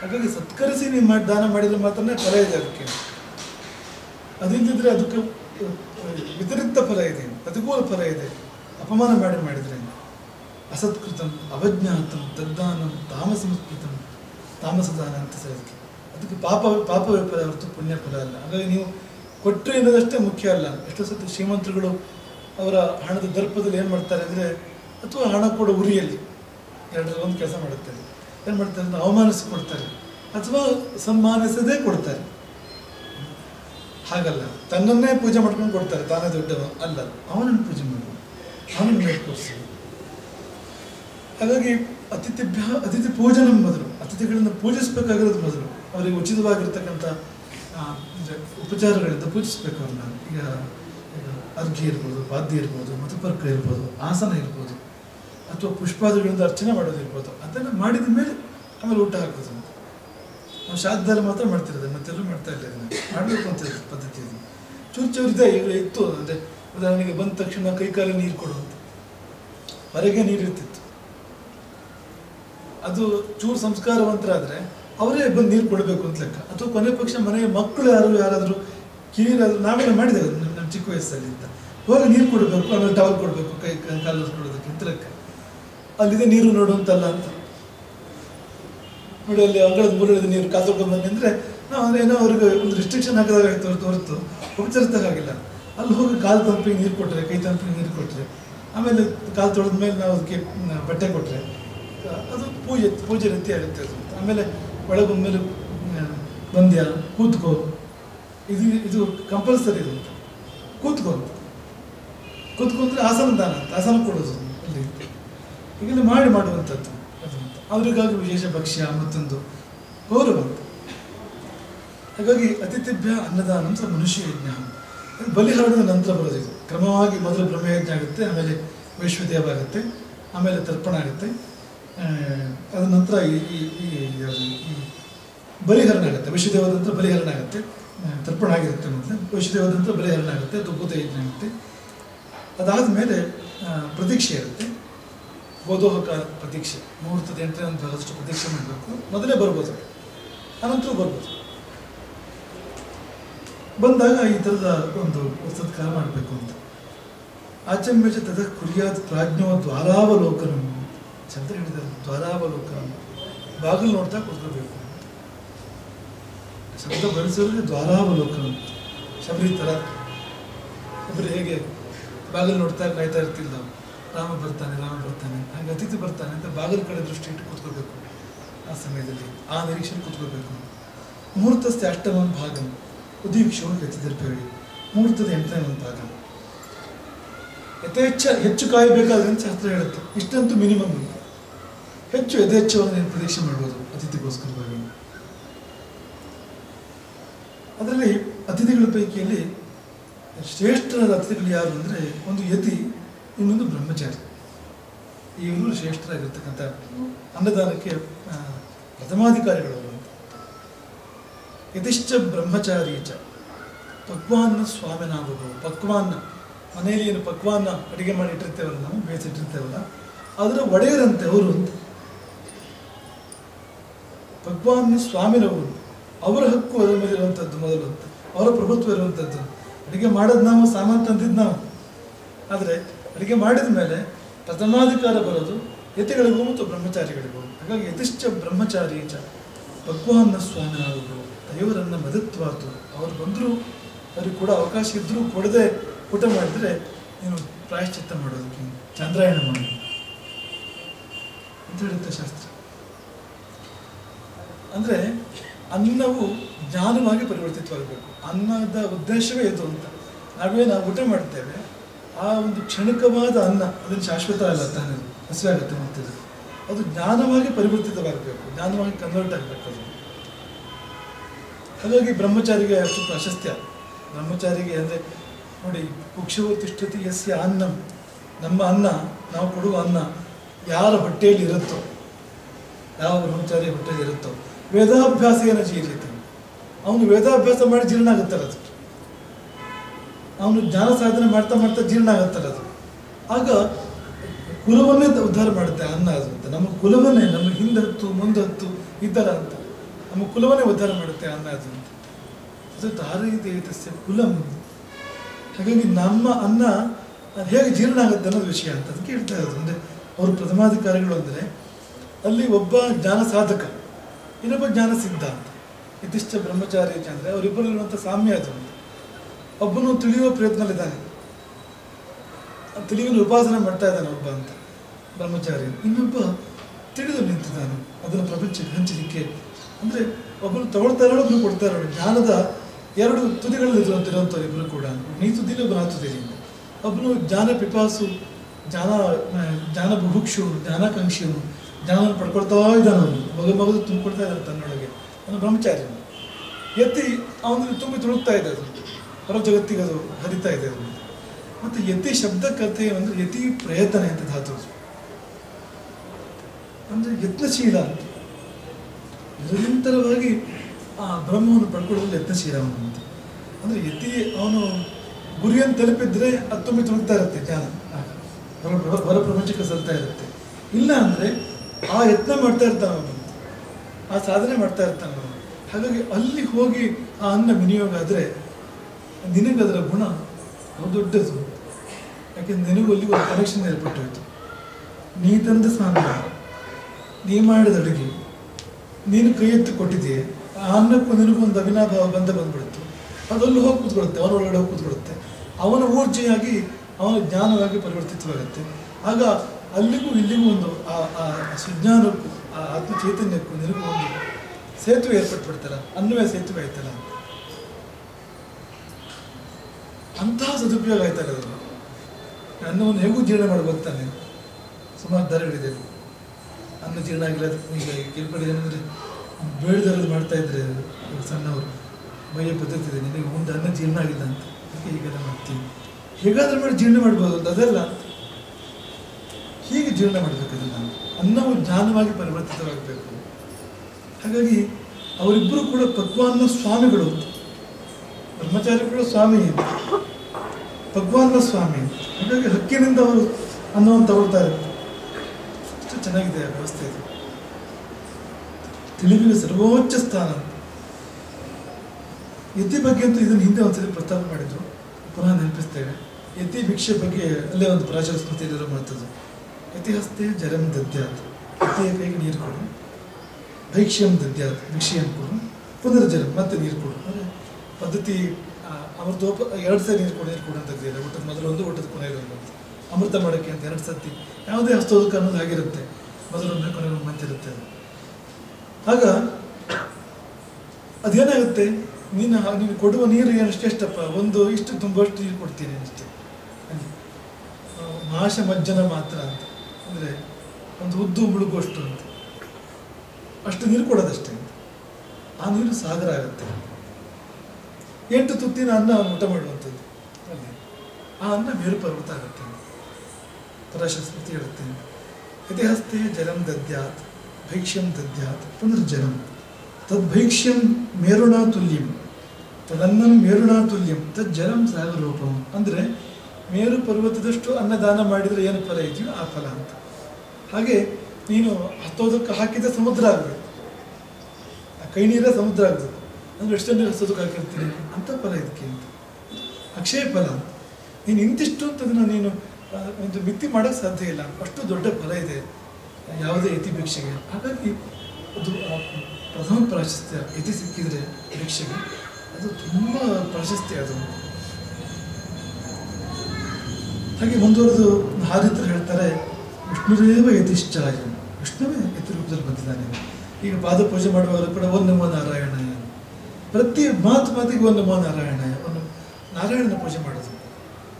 Speaker 1: ಹಾಗಾಗಿ ಸತ್ಕರಿಸಿ ನೀವು ಮಾಡಿ ದಾನ ಮಾಡಿದ್ರೆ ಮಾತ್ರನೇ ಫಲ ಇದೆ ಅದಕ್ಕೆ. ಅದಿಲ್ಲದಿದ್ರೆ ಅದಕ್ಕೆ ವ್ಯತಿರಿಕ್ತ ಫಲ ಇದೆ, ಪ್ರತಿಕೂಲ ಫಲ ಇದೆ. ಅಪಮಾನ ಮಾಡಿ ಮಾಡಿದ್ರೆ. ಅಸತ್ಕೃತಂ, ಅವಜ್ಞಾತಂ ತದ್ದಾನಂ ತಾಮಸಂಸ್ಕೃತಂ ತಾಮಸದಾನ ಅಂತ ಅದಕ್ಕೆ ಅದಕ್ಕೆ ಪಾಪ ಪಾಪ ಫಲ ಹೊರತು ಪುಣ್ಯ ಫಲ ಅಲ್ಲ. ಹಾಗಾಗಿ ನೀವು ಕೊಟ್ಟರೆ ಎನ್ನುವುದಷ್ಟೇ ಮುಖ್ಯ ಅಲ್ಲ. ಎಷ್ಟೋ ಸತಿ ಶ್ರೀಮಂತರುಗಳು ಅವರ ಹಣದ ದರ್ಪದಲ್ಲಿ ಏನು ಮಾಡ್ತಾರೆ ಅಂದರೆ, ಅಥವಾ ಹಣ ಕೊಡೋ ಉರಿಯಲ್ಲಿ ಎರಡರಲ್ಲಿ ಒಂದು ಕೆಲಸ ಮಾಡುತ್ತಾರೆ. ಏನು ಮಾಡ್ತಾರೆ ಅಂದ್ರೆ ಅವಮಾನಿಸಿ ಕೊಡ್ತಾರೆ. ಅಥವಾ ಸನ್ಮಾನಿಸದೇ ಕೊಡ್ತಾರೆ. ಹಾಗಲ್ಲ. ತನ್ನನ್ನೇ ಪೂಜೆ ಮಾಡ್ಕೊಂಡು ಕೊಡ್ತಾರೆ. ತಾನೇ ದೊಡ್ಡವ ಅಲ್ಲ. ಅವನನ್ನು ಪೂಜೆ ಮಾಡುವ ಅವನನ್ನು ಮೇಲ್ಕೋರಿಸಿ. ಹಾಗಾಗಿ ಅತಿಥಿಭ್ಯ, ಅತಿಥಿ ಪೂಜನ ಮೊದಲು ಅತಿಥಿಗಳನ್ನು ಪೂಜಿಸಬೇಕಾಗಿರೋದು ಮೊದಲು ಅವರಿಗೆ ಉಚಿತವಾಗಿರ್ತಕ್ಕಂಥ ಉಪಚಾರಗಳಿಂದ ಪೂಜಿಸಬೇಕು ಅವ್ರನ್ನ. ಈಗ ಅರ್ಘಿ ಇರ್ಬೋದು ಬಾದ್ಯ ಇರ್ಬೋದು, ಮಧುಪರ್ಕ ಇರ್ಬೋದು, ಆಸನ ಇರ್ಬೋದು, ಅಥವಾ ಪುಷ್ಪಾದಿಗಳಿಂದ ಅರ್ಚನೆ ಮಾಡೋದಿರ್ಬೋದು ಅದನ್ನು ಮಾಡಿದ ಮೇಲೆ ಆಮೇಲೆ ಊಟ ಹಾಕೋದು ನಾವು ಶ್ರಾದ್ದದಲ್ಲಿ ಮಾತ್ರ ಮಾಡ್ತಿರೋದು ಮತ್ತೆಲ್ಲೂ ಮಾಡ್ತಾ ಇಲ್ಲ ಇದನ್ನು. ಮಾಡಬೇಕು ಅಂತ ಪದ್ಧತಿ ಇದು ಚೂರು ಚೂರು ಇದೆ ಈಗ ಇತ್ತು, ಅಂದರೆ ಉದಾಹರಣೆಗೆ ಬಂದ ತಕ್ಷಣ ಕೈಕಾಲ ನೀರು ಕೊಡುವಂತ ಹೊರಗೆ ನೀರು ಇರ್ತಿತ್ತು ಅದು ಚೂರು ಸಂಸ್ಕಾರವಂತರಾದರೆ ಅವರೇ ಬಂದು ನೀರು ಕೊಡಬೇಕು ಅಂತ ಲೆಕ್ಕ. ಅಥವಾ ಕೊನೆ ಪಕ್ಷ ಮನೆಯ ಮಕ್ಕಳು ಯಾರು ಯಾರಾದರೂ ಕಿರಿಯರಾದರೂ ನಾವೆಲ್ಲ ಮಾಡಿದ್ದೇವೆ ನಮ್ಮ ಚಿಕ್ಕ ವಯಸ್ಸಲ್ಲಿ ಅಂತ. ಹೋಗಿ ನೀರು ಕೊಡಬೇಕು, ಆಮೇಲೆ ಟವಲ್ ಕೊಡಬೇಕು, ಕೈ ಕಾಲು ಕೊಡೋದಕ್ಕೆ ಅಂತ ಲೆಕ್ಕ. ಅಲ್ಲಿದೆ ನೀರು ನೋಡುವಂತಲ್ಲ ಅಂತ. ನೋಡಿ ಅಲ್ಲಿ ಅಂಗಳದ ಮೂರನೇದು ನೀರು ಕಾಲು ಬಂದು ಬನ್ನಿ ಅಂದರೆ ನಾವು ಏನೋ ಅವ್ರಿಗೆ ಒಂದು ರಿಸ್ಟ್ರಿಕ್ಷನ್ ಹಾಕಿದಾಗ ಹೊರತು ಹೊರತು ಉಪಚರಿಸಕ್ಕಾಗಿಲ್ಲ ಅಲ್ಲಿ ಹೋಗಿ ಕಾಲು ತಂಪಿಗೆ ನೀರು ಕೊಟ್ಟರೆ ಕೈ ತಂಪಿಗೆ ನೀರು ಕೊಟ್ಟರೆ ಆಮೇಲೆ ಕಾಲು ತೊಳೆದ ಮೇಲೆ ನಾವು ಅದಕ್ಕೆ ಬಟ್ಟೆ ಕೊಟ್ಟರೆ ಅದು ಪೂಜೆ ಪೂಜೆ ರೀತಿ ಆಗುತ್ತೆ ಆಮೇಲೆ ಒಳಗೆ ಮೇಲೆ ಬಂದ್ಯ? ಕೂತ್ಕೋ. ಇದು ಇದು ಕಂಪಲ್ಸರಿ ಅಂತ. ಕೂತ್ಕೋ ಅಂತ. ಕೂತ್ಕೊಂಡ್ರೆ ಆಸನ ದಾನ ಅಂತ, ಆಸನ ಕೊಡೋದು ಅಲ್ಲಿ. ಹೀಗೆಲ್ಲ ಮಾಡಿ ಮಾಡುವಂಥದ್ದು ಅದಂತ ಅವರಿಗಾಗಿ ವಿಶೇಷ ಭಕ್ಷ್ಯ, ಮತ್ತೊಂದು ಗೌರವ ಅಂತ. ಹಾಗಾಗಿ ಅತಿಥಿಭ್ಯ ಅನ್ನದಾನ ಅಂತ ಮನುಷ್ಯ ಯಜ್ಞ. ಬಲಿ ಬಲಿಹರಣದ ನಂತರ ಬರೋದು ಇದು. ಕ್ರಮವಾಗಿ ಮೊದಲು ಬ್ರಹ್ಮಯಜ್ಞ ಆಗುತ್ತೆ, ಆಮೇಲೆ ವೈಶ್ವದೇವ ಆಗುತ್ತೆ, ಆಮೇಲೆ ತರ್ಪಣ ಆಗುತ್ತೆ. ಅದ ನಂತರ ಈ ಈ ಬಲಿಹರಣ ಆಗುತ್ತೆ. ವೈಶ್ವದೇವದ ನಂತರ ಬಲಿಹರಣ ಆಗುತ್ತೆ. ತರ್ಪಣ ಆಗಿರುತ್ತೆ ಮೊದಲು. ವೈಶ್ವದೇವದ ನಂತರ ಬಲಿಹರಣ ಆಗುತ್ತೆ. ತುಪ್ಪುತ ಯಜ್ಞ ಆಗುತ್ತೆ. ಅದಾದ ಮೇಲೆ ಪ್ರತೀಕ್ಷೆ ಇರುತ್ತೆ. ಗೋದೋಹಕ ಪ್ರತೀಕ್ಷೆ. ಮುಹೂರ್ತದ ಎಂಟನೇ ಒಂದು ಅಷ್ಟು ಪ್ರತೀಕ್ಷೆ ಮಾಡಬೇಕು. ಮೊದಲೇ ಬರ್ಬೋದು. ಅನಂತರ ಬರ್ಬೋದು. ಬಂದಾಗ ಈ ಥರದ ಒಂದು ಸತ್ಕಾರ ಮಾಡಬೇಕು ಅಂತ. ಆಚಮ್ಯಜ ತದ ಕುರಿಯಾದ ಪ್ರಾಜ್ಞೋ ದ್ವಾರಾವಲೋಕನ ಚಂದ್ರ ಹೇಳಿದ್ದಾರೆ ದ್ವಾರಾವಲೋಕನ ಬಾಗಿಲು ನೋಡ್ತಾ ಕೂತ್ಕೋಬೇಕು. ಶಬ್ದ ಬಳಸಿದ್ರೆ ದ್ವಾರಾವಲೋಕನ ಶಬರಿ ಥರ ಒಬ್ಬರು ಹೇಗೆ ಬಾಗಿಲು ನೋಡ್ತಾ ಕಾಯ್ತಾ ಇರ್ತಿಲ್ಲ. ರಾಮ ಬರ್ತಾನೆ ರಾಮ ಬರ್ತಾನೆ, ಹಾಗೆ ಅತಿಥಿ ಬರ್ತಾನೆ ಅಂತ ಬಾಗಿಲು ಕಡೆ ದೃಷ್ಟಿ ಇಟ್ಟು ಕೂತ್ಕೋಬೇಕು. ಆ ಸಮಯದಲ್ಲಿ ಆ ನಿರೀಕ್ಷೆ ಕೂತ್ಕೋಬೇಕು. ಮುಹೂರ್ತಸ್ಥ ಅಷ್ಟಮ ಭಾಗ. ಉದೀಕ್ಷವು ಗತಿದಿರ್ಬೇಡಿ ಮುಹೂರ್ತದ ಎಂಟನೇ ಒಂದು ಭಾಗ. ಯಥೇಚ್ಛ ಹೆಚ್ಚು ಕಾಯಬೇಕಾದ್ರೆ ಅಂತ ಶಾಸ್ತ್ರ ಹೇಳುತ್ತೆ. ಇಷ್ಟಂತೂ ಮಿನಿಮಮ್ ಹೆಚ್ಚು ಯಥೇಚ್ಛವನ್ನು ನೀನು ಪ್ರದೇಶ ಮಾಡ್ಬೋದು ಅತಿಥಿಗೋಸ್ಕರವಾಗಿ ಅದರಲ್ಲಿ ಅತಿಥಿಗಳ ಪೈಕಿಯಲ್ಲಿ ಶ್ರೇಷ್ಠರಾದ ಅತಿಥಿಗಳು ಯಾರು ಅಂದರೆ ಒಂದು ಯತಿ, ಇನ್ನೊಂದು ಬ್ರಹ್ಮಚಾರಿ. ಇವರು ಶ್ರೇಷ್ಠರಾಗಿರ್ತಕ್ಕಂಥ ಅನ್ನದಾನಕ್ಕೆ ಪ್ರಥಮಾಧಿಕಾರಿಗಳು ಅಂತ. ಯತಿಶ್ಚ ಬ್ರಹ್ಮಚಾರಿ ಚ ಪಕ್ವಾನ್ನ ಸ್ವಾಮಿನಾಗಬಹುದು ಪಕ್ವಾನ್ನ ಮನೆಯಲ್ಲಿ ಏನು ಪಕ್ವಾನ್ನ ಅಡುಗೆ ಮಾಡಿ ಇಟ್ಟಿರ್ತೇವಲ್ಲ ನಾವು, ಬೇಯಿಸಿಟ್ಟಿರ್ತೇವಲ್ಲ, ಅದರ ಒಡೆಯರಂತೆ ಅವರು ಅಂತ. ಭಗವಾನ್ ಸ್ವಾಮಿನವರು ಅವರ ಹಕ್ಕು ಅದರ ಮೇಲೆ ಇರುವಂಥದ್ದು ಮೊದಲು ಅಂತ. ಅವರ ಪ್ರಭುತ್ವ ಇರುವಂಥದ್ದು ಅಡುಗೆ ಮಾಡೋದು ನಾವು, ಸಾಮಾನು ತಂದಿದ್ದು ನಾವು. ಆದರೆ ಅಡುಗೆ ಮಾಡಿದ ಮೇಲೆ ಪ್ರಥಮಾಧಿಕಾರ ಬರೋದು ಯತಿಗಳಿಗೂ ಮತ್ತು ಬ್ರಹ್ಮಚಾರಿಗಳಿಗೂ. ಹಾಗಾಗಿ ಯತಿಶ್ಚ ಬ್ರಹ್ಮಚಾರಿ ಚ. ಭಗವಾನ್ನ ಸ್ವಾಮಿನವರು ದೇವರನ್ನ ಮದತ್ವಾತು ಅವ್ರು ಬಂದರೂ, ಅವ್ರಿಗೆ ಕೂಡ ಅವಕಾಶ ಇದ್ದರೂ ಕೊಡದೆ ಊಟ ಮಾಡಿದ್ರೆ ಏನು ಪ್ರಾಯಶ್ಚಿತ್ತ ಮಾಡೋದಕ್ಕೆ ಚಂದ್ರಾಯಣ ಮಾಡಿ ಅಂತ ಹೇಳುತ್ತೆ ಶಾಸ್ತ್ರ. ಅಂದರೆ ಅನ್ನವು ಜ್ಞಾನವಾಗಿ ಪರಿವರ್ತಿತವಾಗಬೇಕು. ಅನ್ನದ ಉದ್ದೇಶವೇ ಇದು ಅಂತ. ನಾವೇ ನಾವು ಊಟ ಮಾಡ್ತೇವೆ, ಆ ಒಂದು ಕ್ಷಣಿಕವಾದ ಅನ್ನ, ಅದನ್ನು ಶಾಶ್ವತ ಅಲ್ಲ ತಾನೇ ಹಸಿವೆ ಆಗುತ್ತೆ ಮತ್ತೆ ಅದು. ಅದು ಜ್ಞಾನವಾಗಿ ಪರಿವರ್ತಿತವಾಗಬೇಕು, ಜ್ಞಾನವಾಗಿ ಕನ್ವರ್ಟ್ ಆಗಬೇಕು ಅದು. ಹಾಗಾಗಿ ಬ್ರಹ್ಮಚಾರಿಗೆ ಅಷ್ಟು ಪ್ರಾಶಸ್ತ್ಯ. ಬ್ರಹ್ಮಚಾರಿಗೆ ಅಂದರೆ ನೋಡಿ, ಕುಕ್ಷವು ತಿಷ್ಟತಿ ಯಸ್ಯ ಅನ್ನಂ. ನಮ್ಮ ಅನ್ನ, ನಾವು ಕೊಡುವ ಅನ್ನ ಯಾರ ಹೊಟ್ಟೆಯಲ್ಲಿ ಇರುತ್ತೋ, ಯಾವ ಬ್ರಹ್ಮಚಾರಿ ಹೊಟ್ಟೆಯಲ್ಲಿ ಇರುತ್ತೋ, ವೇದಾಭ್ಯಾಸ ಏನ ಜೀರ್ಣಿತ ಅವನು ವೇದಾಭ್ಯಾಸ ಮಾಡಿ ಜೀರ್ಣ ಆಗುತ್ತಲ್ಲ ಅದು. ಅವನು ಜ್ಞಾನ ಸಾಧನೆ ಮಾಡ್ತಾ ಮಾಡ್ತಾ ಜೀರ್ಣ ಆಗುತ್ತಲ್ಲ ಅದು. ಆಗ ಕುಲವನ್ನೇ ಉದ್ಧಾರ ಮಾಡುತ್ತೆ ಅನ್ನ ಅದು ಅಂತ. ನಮ್ಮ ಕುಲವನ್ನೇ, ನಮ್ಮ ಹಿಂದತ್ತು, ಮುಂದತ್ತು ಇದ್ದರ ಅಂತ. ನಮ್ಮ ಕುಲವನ್ನೇ ಉದ್ಧಾರ ಮಾಡುತ್ತೆ ಅನ್ನ ಅದು ಅಂತ. ಅದು ದಾರಿದೇತಸ್ಯ ಕುಲಂ ಹಾಗಾಗಿ ನಮ್ಮ ಅನ್ನ ಅದು ಹೇಗೆ ಜೀರ್ಣ ಆಗುತ್ತೆ ಅನ್ನೋದು ವಿಷಯ ಅಂತ ಅದಕ್ಕೆ ಹೇಳ್ತಾ ಇರೋದು. ಅಂದರೆ ಅವರು ಪ್ರಥಮಾಧಿಕಾರಿಗಳು ಅಂದರೆ ಅಲ್ಲಿ ಒಬ್ಬ ಜ್ಞಾನ ಸಾಧಕ, ಇನ್ನೊಬ್ಬ ಜ್ಞಾನ ಸಿದ್ಧ ಅಂತ ಬ್ರಹ್ಮಚಾರಿ ಅಂದರೆ ಅವರಿಬ್ಬರಲ್ಲಿರುವಂಥ ಸಾಮ್ಯ ಅದು. ಒಬ್ಬನು ತಿಳಿಯುವ ಪ್ರಯತ್ನದಲ್ಲಿದ್ದಾನೆ. ತಿಳಿಯಲು ಉಪಾಸನೆ ಮಾಡ್ತಾ ಇದ್ದಾನೆ ಒಬ್ಬ ಅಂತ, ಬ್ರಹ್ಮಚಾರಿ. ಇನ್ನೊಬ್ಬ ತಿಳಿದು ನಿಂತಿದ್ದಾನೆ, ಅದನ್ನು ಪ್ರಪಂಚ ಹಂಚಲಿಕ್ಕೆ. ಅಂದರೆ ಒಬ್ಬನು ತಗೊಳ್ತಾ ಇರೋಳು ಒಬ್ಬನು ಕೊಡ್ತಾ ಇರೋಳು ಜ್ಞಾನದ ಎರಡು ತುದಿಗಳಲ್ಲಿ ಇರುವಂತಿರುವಂಥವ್ರು ಇಬ್ಬರು ಕೂಡ. ನೀ ತುದಿಲಿ ಆ ತುದಿಲಿ. ಒಬ್ಬನು ಜ್ಞಾನ ಪಿಪಾಸು, ಜ್ಞಾನ ಜ್ಞಾನ ಬುಭುಕ್ಷು ಜ್ಞಾನಾಕಾಂಕ್ಷಿಯವನು, ಜ್ಞಾನವನ್ನು ಪಡ್ಕೊಳ್ತಾ ಇದ್ದಾನು ಮಗ ಮಗದು ತುಂಬಿಕೊಡ್ತಾ ಇದ್ದಾನೆ ತನ್ನೊಳಗೆ. ಅವನು ಬ್ರಹ್ಮಚಾರ್ಯ. ಯತಿ ಅವನು ತುಂಬಿ ತುಳುಕ್ತಾ ಇದೆ ಅದು ಹೊರ ಜಗತ್ತಿಗೆ ಅದು ಹರಿತಾ ಇದೆ. ಅದು ಮತ್ತು ಯತಿ ಶಬ್ದ ಕಥೆ ಅಂದರೆ ಯತಿ ಪ್ರಯತ್ನ ಅಂತ ಧಾತು. ಅಂದರೆ ಯತ್ನಶೀಲ. ನಿರಂತರವಾಗಿ ಆ ಬ್ರಹ್ಮವನ್ನು ಪಡ್ಕೊಳ್ಳೋದು ಯತ್ನಶೀಲ ಅವನು ಅಂತ. ಅಂದರೆ ಯತಿ ಅವನು ಗುರಿಯನ್ನು ತಲುಪಿದ್ರೆ ಅದು ತುಂಬಿ ತುಳುಕ್ತಾ ಇರುತ್ತೆ ಜ್ಞಾನ ಹೊರ ಪ್ರಪಂಚಕ್ಕೆ ಸಲ್ತಾ ಇರುತ್ತೆ. ಇಲ್ಲ ಅಂದರೆ ಆ ಯತ್ನ ಮಾಡ್ತಾ ಇರ್ತಾನೆ ಅವನು. ಆ ಸಾಧನೆ ಮಾಡ್ತಾ ಇರ್ತಾನೆ ಹಾಗಾಗಿ ಅಲ್ಲಿ ಹೋಗಿ ಆ ಅನ್ನ ವಿನಿಯೋಗ ಆದರೆ ನಿನಗದರ ಗುಣ ದೊಡ್ಡದು. ಯಾಕೆಂದ್ರೆ ನಿನಗೂ ಅಲ್ಲಿ ಒಂದು ಕನೆಕ್ಷನ್ ಏರ್ಪಟ್ಟೋಯ್ತು ನೀ ತಂದ ಸ್ನಾನ ನೀ ಮಾಡಿದ ಅಡುಗೆ, ನೀನು ಕೈ ಎತ್ತು ಕೊಟ್ಟಿದೆಯೇ ಅನ್ನಕ್ಕೂ ನಿನಗೂ ಒಂದು ಅವಿನಾಭಾವ ಬಂದ ಬಂದ್ಬಿಡುತ್ತೆ. ಅದಲ್ಲಿ ಹೋಗಿ ಕೂತ್ಕೊಳ್ಳುತ್ತೆ ಅವನ ಒಳಗಡೆ ಹೋಗಿ ಕೂತ್ಕೊಳ್ಳುತ್ತೆ. ಅವನ ಊರ್ಜೆಯಾಗಿ ಅವನ ಜ್ಞಾನವಾಗಿ ಪರಿವರ್ತಿತವಾಗುತ್ತೆ. ಆಗ ಅಲ್ಲಿಗೂ ಇಲ್ಲಿಗೂ ಒಂದು ಆ ಸುಜ್ಞಾನಕ್ಕೂ, ಆ ಆತ್ಮ ಚೈತನ್ಯಕ್ಕೂ ನಿನಗೂ ಒಂದು ಸೇತುವೆ ಏರ್ಪಟ್ಬಿಡ್ತಲ್ಲ, ಅನ್ನವೇ ಸೇತುವೆ ಆಯ್ತಲ್ಲ. ಅಂತಹ ಸದುಪಯೋಗ ಆಯ್ತಲ್ಲ ಅದು. ಅನ್ನವನ್ನು ಹೇಗೂ ಜೀರ್ಣ ಮಾಡ್ಬೋದು ಸುಮಾರು ದರಗಳಿದೆ ಅನ್ನ ಜೀರ್ಣ ಆಗಿಲ್ಲ ಈಗ ಕೇಳ್ಕೊಂಡಿದ್ದೇನೆಂದ್ರೆ ಬೇಡದರದ್ದು ಮಾಡ್ತಾ ಇದ್ರೆ ಸಣ್ಣವರು, ಮೈಯ ಪದ್ಧತಿ ಇದೆ ನಿನಗೆ ಮುಂದೆ ಅನ್ನ ಜೀರ್ಣ ಆಗಿದೆ ಅಂತ. ಹೀಗೆಲ್ಲ ಮಾಡ್ತೀವಿ. ಹೇಗಾದ್ರೂ ಮಾಡಿ ಜೀರ್ಣ ಮಾಡ್ಬೋದು ಅಂತ, ಅದೆಲ್ಲ. ಹೀಗೆ ಜೀರ್ಣ ಮಾಡಬೇಕು ನಾನು ಅನ್ನವು ಜ್ಞಾನವಾಗಿ ಪರಿವರ್ತಿತವಾಗಬೇಕು. ಹಾಗಾಗಿ ಅವರಿಬ್ಬರು ಕೂಡ ಪಕ್ವಾನ್ನ ಸ್ವಾಮಿಗಳು. ಬ್ರಹ್ಮಚಾರಿ ಕೂಡ ಸ್ವಾಮಿ. ಪಕ್ವಾನ್ನ ಸ್ವಾಮಿ. ಹಾಗಾಗಿ ಹಕ್ಕಿನಿಂದ ಅವರು ಅನ್ನವನ್ನು ತಗೊಳ್ತಾರೆ ಎಷ್ಟು ಚೆನ್ನಾಗಿದೆ ವ್ಯವಸ್ಥೆ ಇದು. ತಿಳಿವಿಗೆ ಸರ್ವೋಚ್ಚ ಸ್ಥಾನ. ಯತಿ ಬಗ್ಗೆ ಅಂತೂ ಇದನ್ನು ಹಿಂದೆ ಒಂದ್ಸರಿ ಪ್ರಸ್ತಾಪ ಮಾಡಿದ್ರು. ಪುನಃ ನೆನಪಿಸ್ತೇವೆ. ಯತಿ ಭಿಕ್ಷೆ ಬಗ್ಗೆ ಅಲ್ಲೇ ಒಂದು ಪ್ರಾಚೀನ ಸ್ಮೃತಿಯಲ್ಲಿರೋ ಮಾಡ್ತದ್ದು ಯತಿಹಸ್ತೆ ಜರಂ ದದ್ಯಾತ್. ಯತಿಯ ಕೈಗೆ ನೀರು ಕೊಡು. ಭೈಕ್ಷ್ಯಂ ದದ್ಯಾತ್. ಭಿಕ್ಷೆಯನ್ನು ಕೊಡು. ಪುನರ್ಜರಂ. ಮತ್ತೆ ನೀರು ಕೊಡು. ಅಂದರೆ ಪದ್ಧತಿ ಅವ್ರದ್ದು ಎರಡು ಸರಿ ನೀರು ಕೊಡು ನೀರು ಕೊಡು ಅಂತ ಊಟದ ಮೊದಲು ಒಂದು ಊಟದ ಕೊನೆಯಲ್ಲಿ ಒಂದು ಅಮೃತ ಮಾಡೋಕ್ಕೆ ಅಂತ ಎರಡು ಸತಿ ಯಾವುದೇ ಹಸ್ತೋದಕ್ಕೆ ಅನ್ನೋದಾಗಿರುತ್ತೆ ಮೊದಲೊಂದೇ ಕೊನೆಗಳು ಮಂತಿರುತ್ತೆ ಅದು ಆಗ ಅದೇನಾಗುತ್ತೆ? ನೀನು ನೀನು ಕೊಡುವ ನೀರು ಏನು ಎಷ್ಟಪ್ಪ? ಒಂದು ಇಷ್ಟು ತುಂಬ ಅಷ್ಟು ನೀರು ಕೊಡ್ತೀನಿ ಅಷ್ಟೇ. ಮಾಷ ಮಜ್ಜನ ಮಾತ್ರ ಅಂತ. ಅಂದರೆ ಒಂದು ಉದ್ದು ಮುಳುಗುವಷ್ಟು ಅಂತ. ಅಷ್ಟು ನೀರು ಕೊಡೋದಷ್ಟೇ ಅಂತ. ಆ ನೀರು ಸಾಗರ ಆಗುತ್ತೆ. ಎಂಟು ತುತ್ತಿನ ಅನ್ನ ಊಟ ಮಾಡುವಂಥದ್ದು. ಅಲ್ಲಿ, ಆ ಅನ್ನ ಮೇರು ಪರ್ವತ ಆಗುತ್ತೆ ಪರಾಶಸ್ಮೃತಿ ಹೇಳುತ್ತೆ ಇತಿಹಸ್ತೆ ಜಲಂ ದದ್ಯಾತ್. ಭೈಕ್ಷ್ಯಂ ದದ್ಯಾತ್ ಪುನರ್ಜಲಂ ತದ್ಭೈಕ್ಷ್ಯಂ ಮೇರುಣಾ ತುಲ್ಯಂ. ತದನ್ನಂ ಮೇರುಣಾ ತುಲ್ಯಂ. ತಜ್ಜಲಂ ಸಾಗರೂಪಂ ಅಂದರೆ ಮೇರು ಪರ್ವತದಷ್ಟು ಅನ್ನದಾನ ಮಾಡಿದರೆ ಏನು ಫಲ ಇದೆಯೋ ಆ ಫಲ ಅಂತ. ಹಾಗೆ ನೀನು ಹತ್ತೋದಕ್ಕೆ ಹಾಕಿದ ಸಮುದ್ರ ಆಗಬೇಕು ಆ ಕೈ ನೀರೇ ಸಮುದ್ರ ಆಗ್ತದೆ ಅಂದ್ರೆ ಎಷ್ಟು ನೀರು ಹಸೋದಕ್ಕೆ ಹಾಕಿರ್ತೀನಿ. ಅಂತ ಫಲ ಇದಕ್ಕೆ ಅಂತ. ಅಕ್ಷಯ ಫಲ. ಅಂತ ನೀನು ಇಂತಿಷ್ಟು ಅಂತ ನೀನು ಒಂದು ಮಿತಿ ಮಾಡೋಕ್ಕೆ ಸಾಧ್ಯ ಇಲ್ಲ. ಅಷ್ಟು ದೊಡ್ಡ ಫಲ ಇದೆ. ಯಾವುದೇ ಯತಿ ಭಿಕ್ಷೆಗೆ ಹಾಗಾಗಿ ಅದು ಪ್ರಥಮ ಪ್ರಾಶಸ್ತ್ಯ ಯತಿ ಸಿಕ್ಕಿದ್ರೆ ಭಿಕ್ಷೆಗೆ ಅದು ತುಂಬ ಪ್ರಾಶಸ್ತ್ಯ ಅದು. ಹಾಗೆ ಮುಂದುವರೆದು ಹಾರಿದ್ರು ಹೇಳ್ತಾರೆ, ವಿಷ್ಣುದೇವ ಯತಿಶ್ಚಾಯ ವಿಷ್ಣುವೇ ಯತಿ ರೂಪದಲ್ಲಿ ಬಂದಿದ್ದಾನೆ. ಈಗ ಪಾದ ಪೂಜೆ ಮಾಡುವಾಗ ಕೂಡ ಒಂದು ನಾರಾಯಣ ಪ್ರತಿ ಮಾತು ಮಾತಿಗೆ ನಮೋ ನಾರಾಯಣ ಒಂದು ನಾರಾಯಣನ ಪೂಜೆ ಮಾಡೋದು.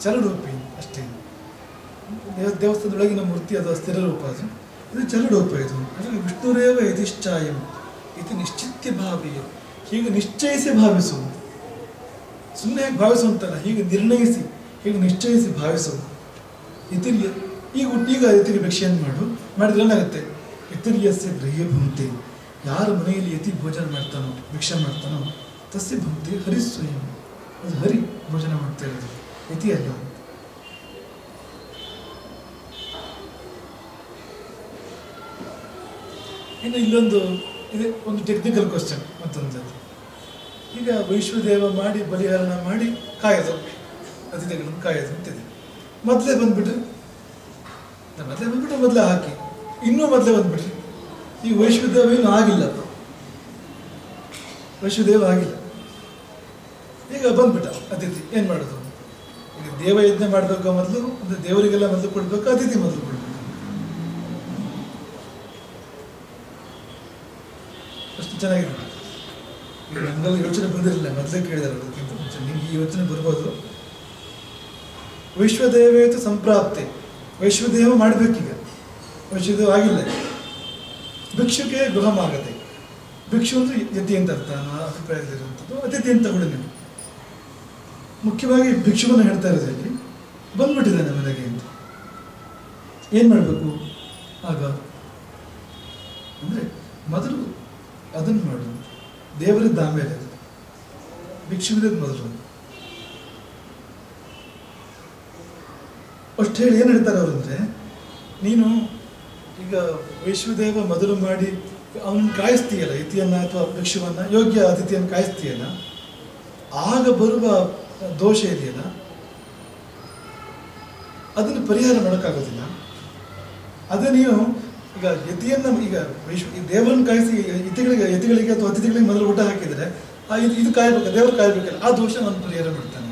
Speaker 1: ಚಲರೂಪಿ ಅಷ್ಟೇ. ದೇವ ದೇವಸ್ಥಾನದೊಳಗಿನ ಮೂರ್ತಿ ಅದು ಸ್ಥಿರ ರೂಪ ಅದು. ಇದು ಇದು ಹಾಗಾಗಿ ವಿಷ್ಣುರೇವ ಯತಿಶ್ಚಾಯಂ ಇದು ನಿಶ್ಚಿತ್ಯ ಭಾವಿಯ. ಹೀಗೆ ನಿಶ್ಚಯಿಸಿ ಭಾವಿಸು. ಸುಮ್ಮನೆ ಹೇಗೆ ಭಾವಿಸುವಂತಲ್ಲ ಹೀಗೆ ನಿರ್ಣಯಿಸಿ, ಹೀಗೆ ನಿಶ್ಚಯಿಸಿ ಭಾವಿಸು. ಇತಿರ್ಯ ಈಗ ಈಗ ಯತಿಗೆ ಭಿಕ್ಷೆಯನ್ನು ಮಾಡು? ಮಾಡಿದ್ರೆ ಏನಾಗುತ್ತೆ? ಇತಿರ್ಯಸ್ಯ ಗೃಹ ಭಂತಿ. ಯಾರ ಮನೆಯಲ್ಲಿ ಯತಿ ಭೋಜನ ಮಾಡ್ತಾನೋ, ಭಿಕ್ಷೆ ಮಾಡ್ತಾನೋ, ತಸ್ಯ ಭಂತಿ ಹರಿ ಸ್ವಯಂ ಅದು ಹರಿ ಭೋಜನ ಮಾಡ್ತಾ ಇರೋದು. ಯತಿ ಅಲ್ಲ. ಇನ್ನು ಇಲ್ಲೊಂದು, ಇದೆ ಒಂದು ಟೆಕ್ನಿಕಲ್ ಕ್ವಶನ್ ಮತ್ತೊಂದು. ಈಗ ವೈಶ್ವದೇವ ಮಾಡಿ ಬಲಿಹರಣ ಮಾಡಿ ಕಾಯೋದು. ಅತಿಥಿಗಳನ್ನು ಕಾಯೋದು ಅಂತಿದೆ. ಮೊದಲೇ ಬಂದ್ಬಿಟ್ರೆ? ಮೊದಲೇ ಬಂದ್ಬಿಟ್ರೆ ಮೊದಲೇ ಹಾಕಿ. ಇನ್ನೂ ಮೊದಲೇ ಬಂದುಬಿಟ್ರಿ? ಈ ವೈಶ್ವದೇವ ಏನು ಆಗಿಲ್ಲ ವೈಶ್ವದೇವ ಆಗಿಲ್ಲ. ಈಗ ಬಂದ್ಬಿಟ್ಟ ಅತಿಥಿ. ಏನು ಮಾಡೋದು? ಈಗ ದೇವ ಯಜ್ಞ ಮಾಡಬೇಕು ಮೊದಲು? ಅಂದರೆ ದೇವರಿಗೆಲ್ಲ ಮೊದಲು ಕೊಡಬೇಕು ಅತಿಥಿ ಮೊದಲು ಕೊಡಬೇಕು? ಚೆನ್ನಾಗಿದೆ ಈಗ ನಮಗೆಲ್ಲ ಯೋಚನೆ ಬಂದಿರಲಿಲ್ಲ, ಮೊದಲೇ ಕೇಳಿದಾರೆ ಅದಕ್ಕಿಂತ ಮುಂಚೆ. ನಿಮ್ಗೆ ಈ ಯೋಚನೆ ಬರ್ಬೋದು. ವಿಶ್ವದೇವೇತು ಸಂಪ್ರಾಪ್ತಿ. ವೈಶ್ವದೇವ ಮಾಡಬೇಕೀಗ. ವೈಶ್ವದೇವ ಆಗಿಲ್ಲ. ಭಿಕ್ಷುಕೆ ಆಗತ್ತೆ ಭಿಕ್ಷು ಅಂದ್ರೆ ಯತಿ ಅಂತ ಅರ್ಥ ಅಭಿಪ್ರಾಯದಲ್ಲಿರುವಂಥದ್ದು. ಅತಿಥಿ ಅಂತ ಕೂಡ ನೀವು ಮುಖ್ಯವಾಗಿ ಭಿಕ್ಷುವನ್ನು ಹೇಳ್ತಾ ಇರೋದು ಇಲ್ಲಿ. ಬಂದ್ಬಿಟ್ಟಿದ್ದಾನೆ ಮನೆಗೆ ಅಂತ. ಏನು ಮಾಡಬೇಕು ಆಗ ಅಂದರೆ ಮೊದಲು ಅದನ್ನು ಮಾಡು ದೇವರಿದ್ದ ಆಮೇಲೆ ಭಿಕ್ಷುವಿನದ್ದು ಮೊದಲು. ಅಷ್ಟು ಹೇಳಿ ಏನು ಹೇಳ್ತಾರೆ ಅವರು ಅಂದರೆ, ನೀನು ಈಗ ವಿಶ್ವದೇವ ಮೊದಲು ಮಾಡಿ ಅವನನ್ನು ಕಾಯಿಸ್ತೀಯಲ್ಲ ಇತಿಯನ್ನು ಅಥವಾ ಭಿಕ್ಷುವನ್ನ, ಯೋಗ್ಯ ಅತಿಥಿಯನ್ನು ಕಾಯಿಸ್ತೀಯಲ್ಲ, ಆಗ ಬರುವ ದೋಷ ಇದೆಯಲ್ಲ, ಅದನ್ನು ಪರಿಹಾರ ಮಾಡೋಕ್ಕಾಗೋದಿಲ್ಲ. ಅದೇ ನೀವು ಈಗ ಯತಿಯನ್ನ ಈಗ ದೇವರನ್ನು ಕಾಯಿಸಿ ಯತಿಗಳಿಗೆ ಯತಿಗಳಿಗೆ ಅಥವಾ ಅತಿಥಿಗಳಿಗೆ ಮೊದಲು ಊಟ ಹಾಕಿದರೆ ಆ ಇದು ಇದು ಕಾಯ್ಬೇಕು, ದೇವರು ಕಾಯ್ಬೇಕಲ್ಲ, ಆ ದೋಷ ನಾನು ಪರಿಹಾರ ಮಾಡ್ತಾನೆ.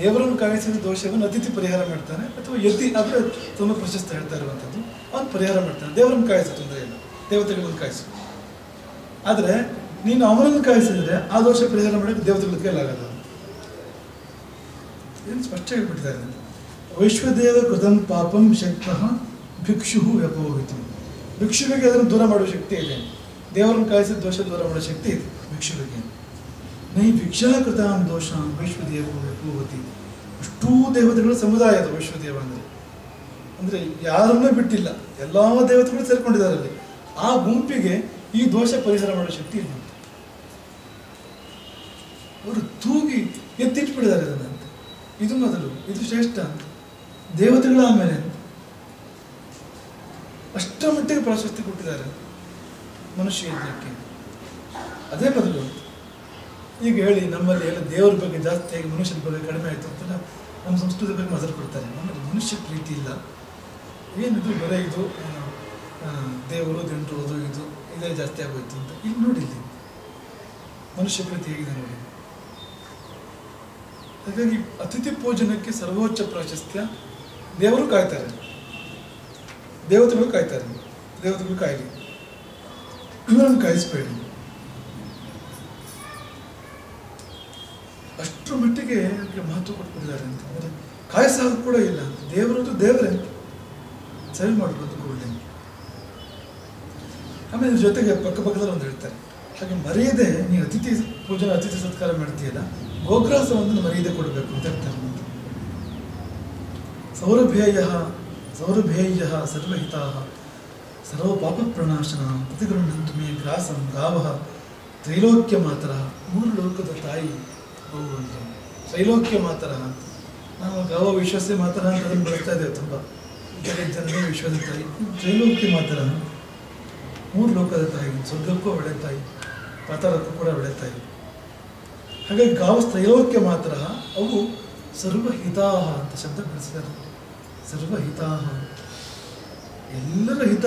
Speaker 1: ದೇವರನ್ನು ಕಾಯಿಸಿದ ದೋಷವನ್ನು ಅತಿಥಿ ಪರಿಹಾರ ಮಾಡ್ತಾನೆ, ಅಥವಾ ಯತಿ ಆದರೆ ತುಂಬ ಪ್ರಶಸ್ತಿ ಹೇಳ್ತಾ ಇರುವಂಥದ್ದು, ಅವನು ಪರಿಹಾರ ಮಾಡ್ತಾನೆ. ದೇವರನ್ನು ಕಾಯಿಸು, ತೊಂದರೆ ಇಲ್ಲ. ದೇವತೆಗಳನ್ನು ಕಾಯಿಸು. ಆದರೆ ನೀನು ಅವನನ್ನು ಕಾಯಿಸಿದ್ರೆ ಆ ದೋಷ ಪರಿಹಾರ ಮಾಡೋಕ್ಕೆ ದೇವತೆಗಳ ಕೈಲಾಗಲ್ಲ ಏನು ಸ್ಪಷ್ಟ ಹೇಳ್ಬಿಟ್ಟಿದ್ದಾರೆ. ವೈಶ್ವದೇವ ಕೃತಂ ಪಾಪಂ ಶಕ್ತಃ ಭಿಕ್ಷು ವ್ಯಪೋಹಿತು ಭಿಕ್ಷುವಿಗೆ ಅದನ್ನು ದೂರ ಮಾಡುವ ಶಕ್ತಿ ಇದೆ. ದೇವರನ್ನು ಕಾಯಿಸಿದ ದೋಷ ದೂರ ಮಾಡುವ ಶಕ್ತಿ ಇದೆ. ಭಿಕ್ಷುವಿಗೆ. ನೈ ಭಿಕ್ಷಾ ದೋಷ ವೈಶ್ವದೇವ ವ್ಯಪೋಹತಿ ಅಷ್ಟೂ ದೇವತೆಗಳ ಸಮುದಾಯ ಅದು ವೈಶ್ವದೇವ ಅಂದರೆ. ಅಂದರೆ ಯಾರನ್ನೂ ಬಿಟ್ಟಿಲ್ಲ. ಎಲ್ಲ ದೇವತೆಗಳು ಸೇರ್ಕೊಂಡಿದ್ದಾರೆ ಅಲ್ಲಿ. ಆ ಗುಂಪಿಗೆ ಈ ದೋಷ ಪರಿಹಾರ ಮಾಡೋ ಶಕ್ತಿ ಇಲ್ಲ. ಅವರು ತೂಗಿ ಎತ್ತಿಟ್ಬಿಟ್ಟಿದ್ದಾರೆ ಅದನ್ನು ಇದು ಮೊದಲು. ಇದು ಶ್ರೇಷ್ಠ ದೇವತೆಗಳ ಆಮೇಲೆ. ಅಷ್ಟರ ಮಟ್ಟಿಗೆ ಪ್ರಶಸ್ತಿ ಕೊಟ್ಟಿದ್ದಾರೆ ಮನುಷ್ಯ ಯಜ್ಞಕ್ಕೆ ಅದೇ ಬದಲು ಈಗ ಹೇಳಿ ನಮ್ಮಲ್ಲಿ ಎಲ್ಲ ದೇವರ ಬಗ್ಗೆ ಜಾಸ್ತಿ ಆಗಿ ಮನುಷ್ಯನ ಬಗ್ಗೆ ಕಡಿಮೆ ಆಯಿತು ಅಂತೆಲ್ಲ ನಮ್ಮ ಸಂಸ್ಕೃತಿ ಬಗ್ಗೆ ಮಜಲು ಕೊಡ್ತಾರೆ ನಮ್ಮಲ್ಲಿ ಮನುಷ್ಯ ಪ್ರೀತಿ ಇಲ್ಲ. ಏನಿದ್ರು ಬರೀ ಇದು ದೇವರು, ದಿಂಟು, ಅದು ಇದು, ಇದೇ ಜಾಸ್ತಿ ಆಗೋಯ್ತು ಅಂತ. ಇಲ್ಲಿ ನೋಡಿ ಇಲ್ಲಿ. ಮನುಷ್ಯ ಪ್ರೀತಿ ಹೇಗಿದೆ ನೋಡಿ. ಹಾಗಾಗಿ ಅತಿಥಿ ಪೂಜನಕ್ಕೆ ಸರ್ವೋಚ್ಚ ಪ್ರಾಶಸ್ತ್ಯ ದೇವರು ಕಾಯ್ತಾರೆ. ದೇವತೆಗಳು ಕಾಯ್ತಾರೆ ದೇವತೆಗಳು ಕಾಯಲಿ. ಇವರನ್ನು ಕಾಯಿಸ್ಬೇಡಿ. ಅಷ್ಟರ ಮಟ್ಟಿಗೆ ಅವರಿಗೆ ಮಹತ್ವ ಕೊಟ್ಬಿಟ್ಟಿದ್ದಾರೆ ಅಂತ. ಅಂದರೆ ಕಾಯಿಸೋದು ಕೂಡ ಇಲ್ಲ. ಅಂತ ದೇವರೇ. ಸೇವೆ ಮಾಡ್ಬೋದು ಕೂಡಲೇ. ಆಮೇಲೆ ಜೊತೆಗೆ ಪಕ್ಕ ಪಕ್ಕದಲ್ಲಿ ಒಂದು ಹೇಳ್ತಾರೆ. ಹಾಗೆ ಮರೆಯದೆ, ನೀನು ಅತಿಥಿ ಪೂಜೆ, ಅತಿಥಿ ಸತ್ಕಾರ ಮಾಡ್ತೀಯಲ್ಲ ಗೋಗ್ರಾಸವನ್ನು ಮರೆಯದೆ ಕೊಡಬೇಕು ಅಂತ ಹೇಳ್ತಾರೆ ಸೌರಭೇಯ ಸೌರಭೇಯ ಸರ್ವಹಿತಾ ಸರ್ವ ಪಾಪ ಪ್ರಣಾಶನ ಪ್ರತಿಗೃಹಂತು ಮೇ ಗ್ರಾಸಂ ಗಾವ ತ್ರೈಲೋಕ್ಯ ಮಾತರ ಮೂರು ಲೋಕದ ತಾಯಿ ಗೋವು ಅಂತ ತ್ರೈಲೋಕ್ಯ ಮಾತರ ನಾವು ಗಾವ ವಿಶ್ವಸೆ ಮಾತರ ಅಂತ ಅದನ್ನು ಬಳಸ್ತಾ ಇದ್ದೇವೆ ತುಂಬ। ಇತರೆ ಜನರೇ ವಿಶ್ವದ ತಾಯಿ ತ್ರೈಲೋಕ್ಯ ಮಾತರ ಮೂರು ಲೋಕದ ತಾಯಿ ಸ್ವರ್ಗಕ್ಕೂ ಒಳ್ಳೆ ತಾಯಿ ಪಾತಾಳಕ್ಕೂ ಕೂಡ ಒಳ್ಳೆ ತಾಯಿ ಹಾಗಾಗಿ ಗಾವ ತ್ರೈಲೋಕ್ಯ ಮಾತ್ರ ಅವು ಸರ್ವಹಿತಾಹ ಅಂತ ಶಬ್ದ ಬಳಸಿದ್ದಾರೆ. ಸರ್ವಹಿತಾಹ ಎಲ್ಲರ ಹಿತ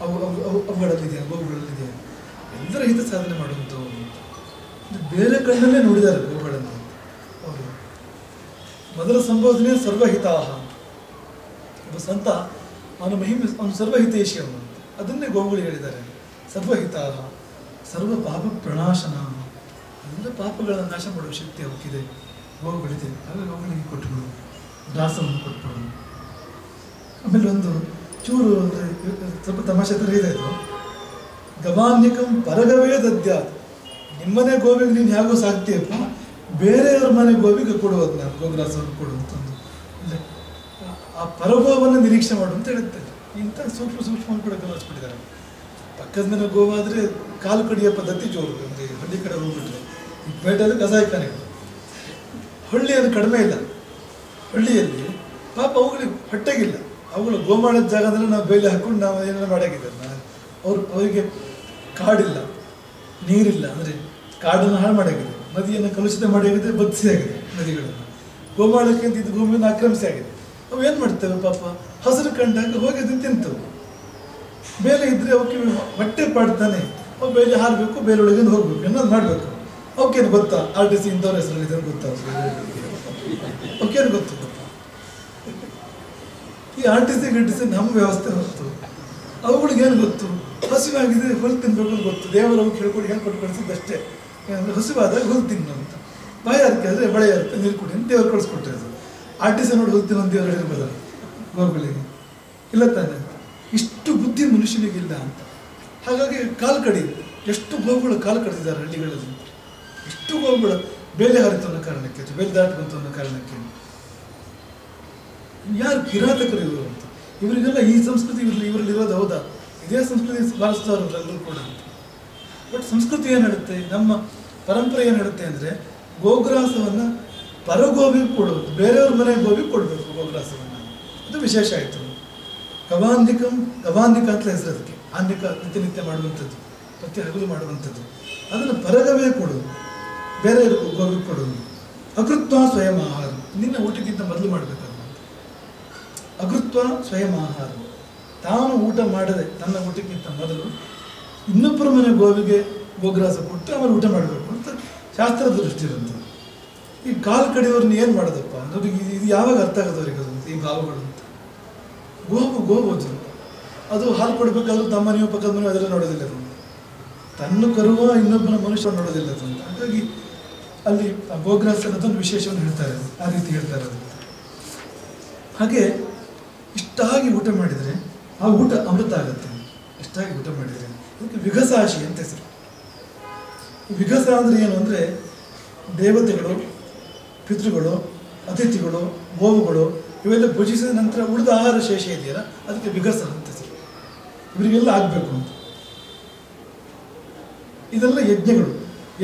Speaker 1: ಅವು ಅವು ಅವು ಅವುಗಳಲ್ಲಿದೆ ಗೋವುಗಳಲ್ಲಿದೆ ಎಲ್ಲರ ಹಿತ ಸಾಧನೆ ಮಾಡುವಂಥವು ಬೇರೆ ಕಣ್ಣಲ್ಲೇ ನೋಡಿದ್ದಾರೆ ಗೋವುಗಳನ್ನು ಅವರು ಮೊದಲ ಸಂಬೋಧನೆ ಸರ್ವಹಿತಾಹ ಒಬ್ಬ ಸಂತ, ಅವನ ಮಹಿಮೆ, ಅವನು ಸರ್ವಹಿತೇಶಿ ಅವನು. ಅದನ್ನೇ ಗೋವುಗಳು ಹೇಳಿದ್ದಾರೆ. ಸರ್ವಹಿತಾಹ ಸರ್ವ ಪಾಪ ಪ್ರಣಾಶನ ಎಲ್ಲ ಪಾಪಗಳನ್ನು ನಾಶ ಮಾಡುವ ಶಕ್ತಿ ಅವಕ್ಕಿದೆ. ಗೋವುಗಳಿದೆ. ಹಾಗಾಗಿ ಗೋವುಗಳಿಗೆ ಕೊಟ್ಟುಗಳು ದಾಸವನ್ನು ಕೊಟ್ಬಿಡು ಆಮೇಲೆ ಒಂದು ಚೂರು ಸ್ವಲ್ಪ ತಮಾಷೆ ಥರ ಇದೆ ಇದು ಗವಾನ್ಯಕಂ ಪರಗವೇ ದದ್ಯ ನಿಮ್ಮನೆ ಗೋವಿಗೆ ನೀನು ಹೇಗೋ ಸಾಕ್ತೀಯಪ್ಪ, ಬೇರೆಯವ್ರ ಮನೆ ಗೋವಿಗೆ ಕೊಡುವುದು ನಾನು ಗೋಗ್ರಾಸವನ್ನು ಕೊಡು ಅಂತಂದು ಅಂದ್ರೆ ಆ ಪರಗೋವನ್ನು ನಿರೀಕ್ಷೆ ಮಾಡು ಅಂತ ಹೇಳುತ್ತೆ. ಇಂಥ ಸೂಕ್ಷ್ಮ ಸೂಕ್ಷ್ಮ ಕೂಡ ಗಮನಿಸ್ಬಿಟ್ಟಿದ್ದಾರೆ. ಪಕ್ಕದ ಮನೆ ಗೋವಾದರೆ ಕಾಲು ಕಡಿಯೋ ಪದ್ಧತಿ ಜೋರು ಅಂದರೆ ಹಳ್ಳಿ ಕಡೆ ಹೋಗ್ಬಿಟ್ರೆ. ಪೇಟೆಯಲ್ಲಿ ಕಸಾಯಿಖಾನೆಗಳು ಹಳ್ಳಿಯಲ್ಲಿ ಕಡಿಮೆ ಇಲ್ಲ. ಹಳ್ಳಿಯಲ್ಲಿ ಪಾಪ ಅವುಗಳಿಗೆ ಹೊಟ್ಟೆಗಿಲ್ಲ. ಅವುಗಳು ಗೋಮಾಳದ ಜಾಗದಲ್ಲಿ ನಾವು ಬೇಲಿ ಹಾಕೊಂಡು ನಾವು ಏನೇನು ಮಾಡಾಕಿದ್ದಾರೆ ಅವ್ರು ಅವರಿಗೆ ಕಾಡಿಲ್ಲ, ನೀರಿಲ್ಲ, ಅಂದರೆ ಕಾಡನ್ನು ಹಾಳು ಮಾಡಾಗಿದೆ ನದಿಯನ್ನು ಕಲುಷಿತ ಮಾಡಿಯಾಗಿದೆ ಬದಿಸಿ ಆಗಿದೆ ನದಿಗಳನ್ನು. ಗೋಮಾಳಕ್ಕೆ ಅಂತ ಇದು ಭೂಮಿಯನ್ನು ಆಕ್ರಮಿಸಿ ಆಗಿದೆ ಅವು ಏನು ಮಾಡ್ತೇವೆ ಪಾಪ? ಹಸಿರು ಕಂಡಾಗ ಹೋಗಿ ಅದನ್ನು ತಿಂತವು. ಬೇಲೆ ಇದ್ದರೆ ಅವಕ್ಕೆ ಹೊಟ್ಟೆ ಪಾಡ್ತಾನೆ ಅವು ಬೇಲೆ ಹಾರಬೇಕು, ಬೇಲೊಳಗೆ ಹೋಗ್ಬೇಕು. ಅನ್ನೋದು ಮಾಡಬೇಕು. ಅವಕ್ಕೇನು ಗೊತ್ತಾ? ಆರ್ ಟಿ ಸಿ ಇಂಥವ್ರ ಹೆಸರಲ್ಲಿ ಇದನ್ನು ಗೊತ್ತಾ? ಅವಕ್ಕೇನು ಗೊತ್ತು? ಈ ಆರ್ ಟಿ ಸಿ ಗಿ ಟಿ ಸಿ ನಮ್ಮ ವ್ಯವಸ್ಥೆ ಹೊತ್ತು. ಅವುಗಳಿಗೇನು ಗೊತ್ತು? ಹಸಿವಾಗಿದೆ, ಹುಲ್ ತಿನ್ಬೇಕು ಅಂತ ಗೊತ್ತು. ದೇವರು ಅವ್ರು ಕೇಳ್ಕೊಂಡು ಹೇಳ್ಕೊಟ್ಟು ಕಳಿಸಿದ್ದಷ್ಟೇ. ಹಸಿವಾದಾಗ ಹುಲ್ ತಿನ್ನು ಅಂತ. ಬಾಯಿ ಅದಕ್ಕೆ ಆದರೆ ಬಳೆ ಇರುತ್ತೆ ನೀರು ಕುಡಿ ಅಂತ ದೇವರು ಕಳಿಸ್ಕೊಟ್ಟಿರೋದು. ಆರ್ ಟಿ ಸಿ ನೋಡಿ ಹುಲ್ ತಿನ್ನು ದೇವರು ದೇವ್ರು ಹೇಳಿರ್ಬೋದ ಗೋಗಳಿಗೆ ಇಲ್ಲ ತಾನೆ? ಇಷ್ಟು ಬುದ್ಧಿ ಮನುಷ್ಯನಿಗಿಲ್ಲ ಅಂತ. ಹಾಗಾಗಿ ಕಾಲು ಕಡಿ, ಎಷ್ಟು ಗೋವುಗಳು ಕಾಲು ಕಡಿದಿದ್ದಾರೆ ಹಳ್ಳಿಗಳಲ್ಲಿ. ಎಷ್ಟು ಗೋವುಗಳು ಬೇಲೆ ಹರಿತು ಅನ್ನೋ ಕಾರಣಕ್ಕೆ ಬೇಲೆ ದಾಟಿ ಬಂತು ಅನ್ನೋ ಕಾರಣಕ್ಕೆ ಯಾರು ಕಿರಾತಕರು ಇವರು ಅಂತ? ಇವರಿಗೆಲ್ಲ ಈ ಸಂಸ್ಕೃತಿ ಇರಲಿ ಇವರಲ್ಲಿ ಇರೋದು ಹೌದಾ? ಇದೇ ಸಂಸ್ಕೃತಿ ಬಾರಿಸ್ತಾರ ಎಲ್ಲರೂ ಕೂಡ ಬಟ್ ಸಂಸ್ಕೃತಿ ಏನು ಹೇಳುತ್ತೆ ನಮ್ಮ ಪರಂಪರೆ ಏನು ಹೇಳುತ್ತೆ ಅಂದರೆ ಗೋಗ್ರಾಸವನ್ನು ಪರಗೋಬಿ ಕೊಡೋದು, ಬೇರೆಯವ್ರ ಮನೆ ಗೋಬಿ ಕೊಡಬೇಕು ಗೋಗ್ರಾಸವನ್ನು. ಅದು ವಿಶೇಷ ಆಯಿತು. ಕವಾಂಧಿಕಂ ಕವಾಂಧಿಕ ಅಂತ ಹೆಸರು ಅದಕ್ಕೆ. ಆಂಧಿಕ ನಿತ್ಯನಿತ್ಯ ಮಾಡುವಂಥದ್ದು, ಪ್ರತಿ ಹಗಲು ಮಾಡುವಂಥದ್ದು. ಅದನ್ನು ಪರಗವೇ ಕೊಡು ಬೇರೆ ಗೋಬಿ ಕೊಡೋದು. ಅಕೃತ್ವ ಸ್ವಯಂ ಆಹಾರ. ನಿನ್ನ ಊಟಕ್ಕಿಂತ ಮೊದಲು ಮಾಡಬೇಕು ಅಕೃತ್ವ ಸ್ವಯಂ ಆಹಾರ. ತಾನು ಊಟ ಮಾಡದೆ ತನ್ನ ಊಟಕ್ಕಿಂತ ಮೊದಲು ಇನ್ನೊಬ್ಬರ ಮನೆ ಗೋವಿಗೆ ಗೋಗ್ರಾಸ ಕೊಟ್ಟು ಆಮೇಲೆ ಊಟ ಮಾಡಬೇಕು ಅಂತ ಶಾಸ್ತ್ರದ ದೃಷ್ಟಿ ಇರುತ್ತೆ ಈ ಕಾಲು ಕಡಿಯೋರ್ನ ಏನು ಮಾಡೋದಪ್ಪ? ಅಂದ್ರೆ ಇದು ಯಾವಾಗ ಅರ್ಥ ಆಗೋದು ಅವ್ರಿಗೆ ಅದು ಈ ಭಾವಗಳು ಅಂತ? ಗೋವು ಗೋಬೋದು ಅದು ಹಾಲು ಕೊಡಬೇಕಾದ್ರೂ ತಮ್ಮ ನೀವು ಪಕ್ಕದ ಮನೆ ಅದೆಲ್ಲ ನೋಡೋದಿಲ್ಲ ಅದು. ತನ್ನ ಕರುವ ಇನ್ನೊಬ್ಬನ ಮನುಷ್ಯ ನೋಡೋದಿಲ್ಲ ಅಂತ. ಹಾಗಾಗಿ ಅಲ್ಲಿ ಗೋಗ್ರಾಸ ಅನ್ನೋದೊಂದು ವಿಶೇಷವನ್ನು ಹೇಳ್ತಾರೆ, ಆ ರೀತಿ ಹೇಳ್ತಾರೆ ಅದು. ಹಾಗೆ ಇಷ್ಟಾಗಿ ಊಟ ಮಾಡಿದರೆ ಆ ಊಟ ಅಮೃತ ಆಗುತ್ತೆ. ಇಷ್ಟಾಗಿ ಊಟ ಮಾಡಿದರೆ. ಅದಕ್ಕೆ ವಿಘಸಾಶಿ ಅಂತ ಹೆಸರು. ವಿಘಸ ಅಂದರೆ ಏನು ಅಂದರೆ ದೇವತೆಗಳು, ಪಿತೃಗಳು, ಅತಿಥಿಗಳು, ಗೋವುಗಳು, ಇವೆಲ್ಲ ಭುಜಿಸಿದ ನಂತರ ಉಳಿದ ಆಹಾರ ಶೇಷ ಇದೆಯಲ್ಲ, ಅದಕ್ಕೆ ವಿಘಸ ಅಂತ ಹೆಸರು. ಇವರಿಗೆಲ್ಲ ಆಗಬೇಕು ಅಂತ. ಇದೆಲ್ಲ ಯಜ್ಞಗಳು.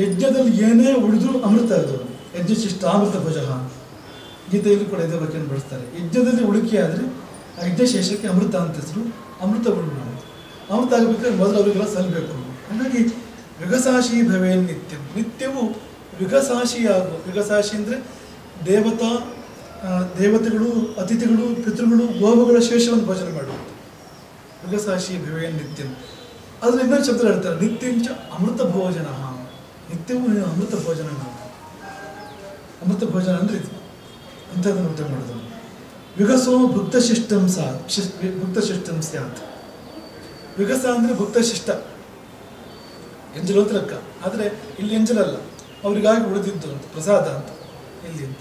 Speaker 1: ಯಜ್ಞದಲ್ಲಿ ಏನೇ ಉಳಿದ್ರು ಅಮೃತ ಅದು. ಯಜ್ಞಶಿಷ್ಟ ಅಮೃತ ಭುಜ ಗೀತೆಯಲ್ಲಿ ಕೂಡ ಇದೇ ಬಗ್ಗೆ ಬಳಸ್ತಾರೆ. ಯಜ್ಞದಲ್ಲಿ ಉಳಿಕೆ ಆದರೆ ಆ ಯಜ್ಞ ಶೇಷಕ್ಕೆ ಅಮೃತ ಅಂತ ಹೆಸರು, ಅಮೃತ ನಾವು ಅಮೃತ ಆಗಬೇಕಾದ್ರೆ ಮೊದಲು ಅವರಿಗೆಲ್ಲ ಸಲ್ಲಬೇಕು ಹಾಗಾಗಿ ವಿಘಸಾಶಿ ಭವೇ ನಿತ್ಯ. ನಿತ್ಯವೂ ವಿಘಸಾಶಿಯಾಗುವ ವಿಗಸಾಶಿ ಅಂದರೆ ದೇವತಾ ದೇವತೆಗಳು, ಅತಿಥಿಗಳು, ಪಿತೃಗಳು, ಗೋವುಗಳ ಶೇಷವನ್ನು ಭೋಜನ ಮಾಡುವುದು. ವಿಗಸಾಶಿ ಭವೇ ನಿತ್ಯಂ. ಅದ್ರ ಇನ್ನೊಂದು ಶಬ್ದ ಹೇಳ್ತಾರೆ. ನಿತ್ಯಂಚ ಅಮೃತ ಭೋಜನ ನಿತ್ಯವೂ ಅಮೃತ ಭೋಜನ ಅಮೃತ ಭೋಜನ ಅಂದ್ರೆ ಇದು. ಇಂಥದ್ದನ್ನು ಮಾಡೋದು. ವಿಗಸೋ ಭುಕ್ತಶಿಷ್ಟಂ ಸಾ ಶಿಸ್- ಭುಕ್ತಶಿಷ್ಟಂ ಸ್ಯಾತ್ ವಿಕಸ ಅಂದರೆ ಭುಕ್ತಶಿಷ್ಟ. ಎಂಜಲು ಅಂತ ಲೆಕ್ಕ ಆದರೆ ಇಲ್ಲಿ ಎಂಜಲಲ್ಲ ಅವರಿಗಾಗಿ ಉಳಿದಿದ್ದು ಅಂತ, ಪ್ರಸಾದ ಅಂತ, ಇಲ್ಲಿ ಅಂತ.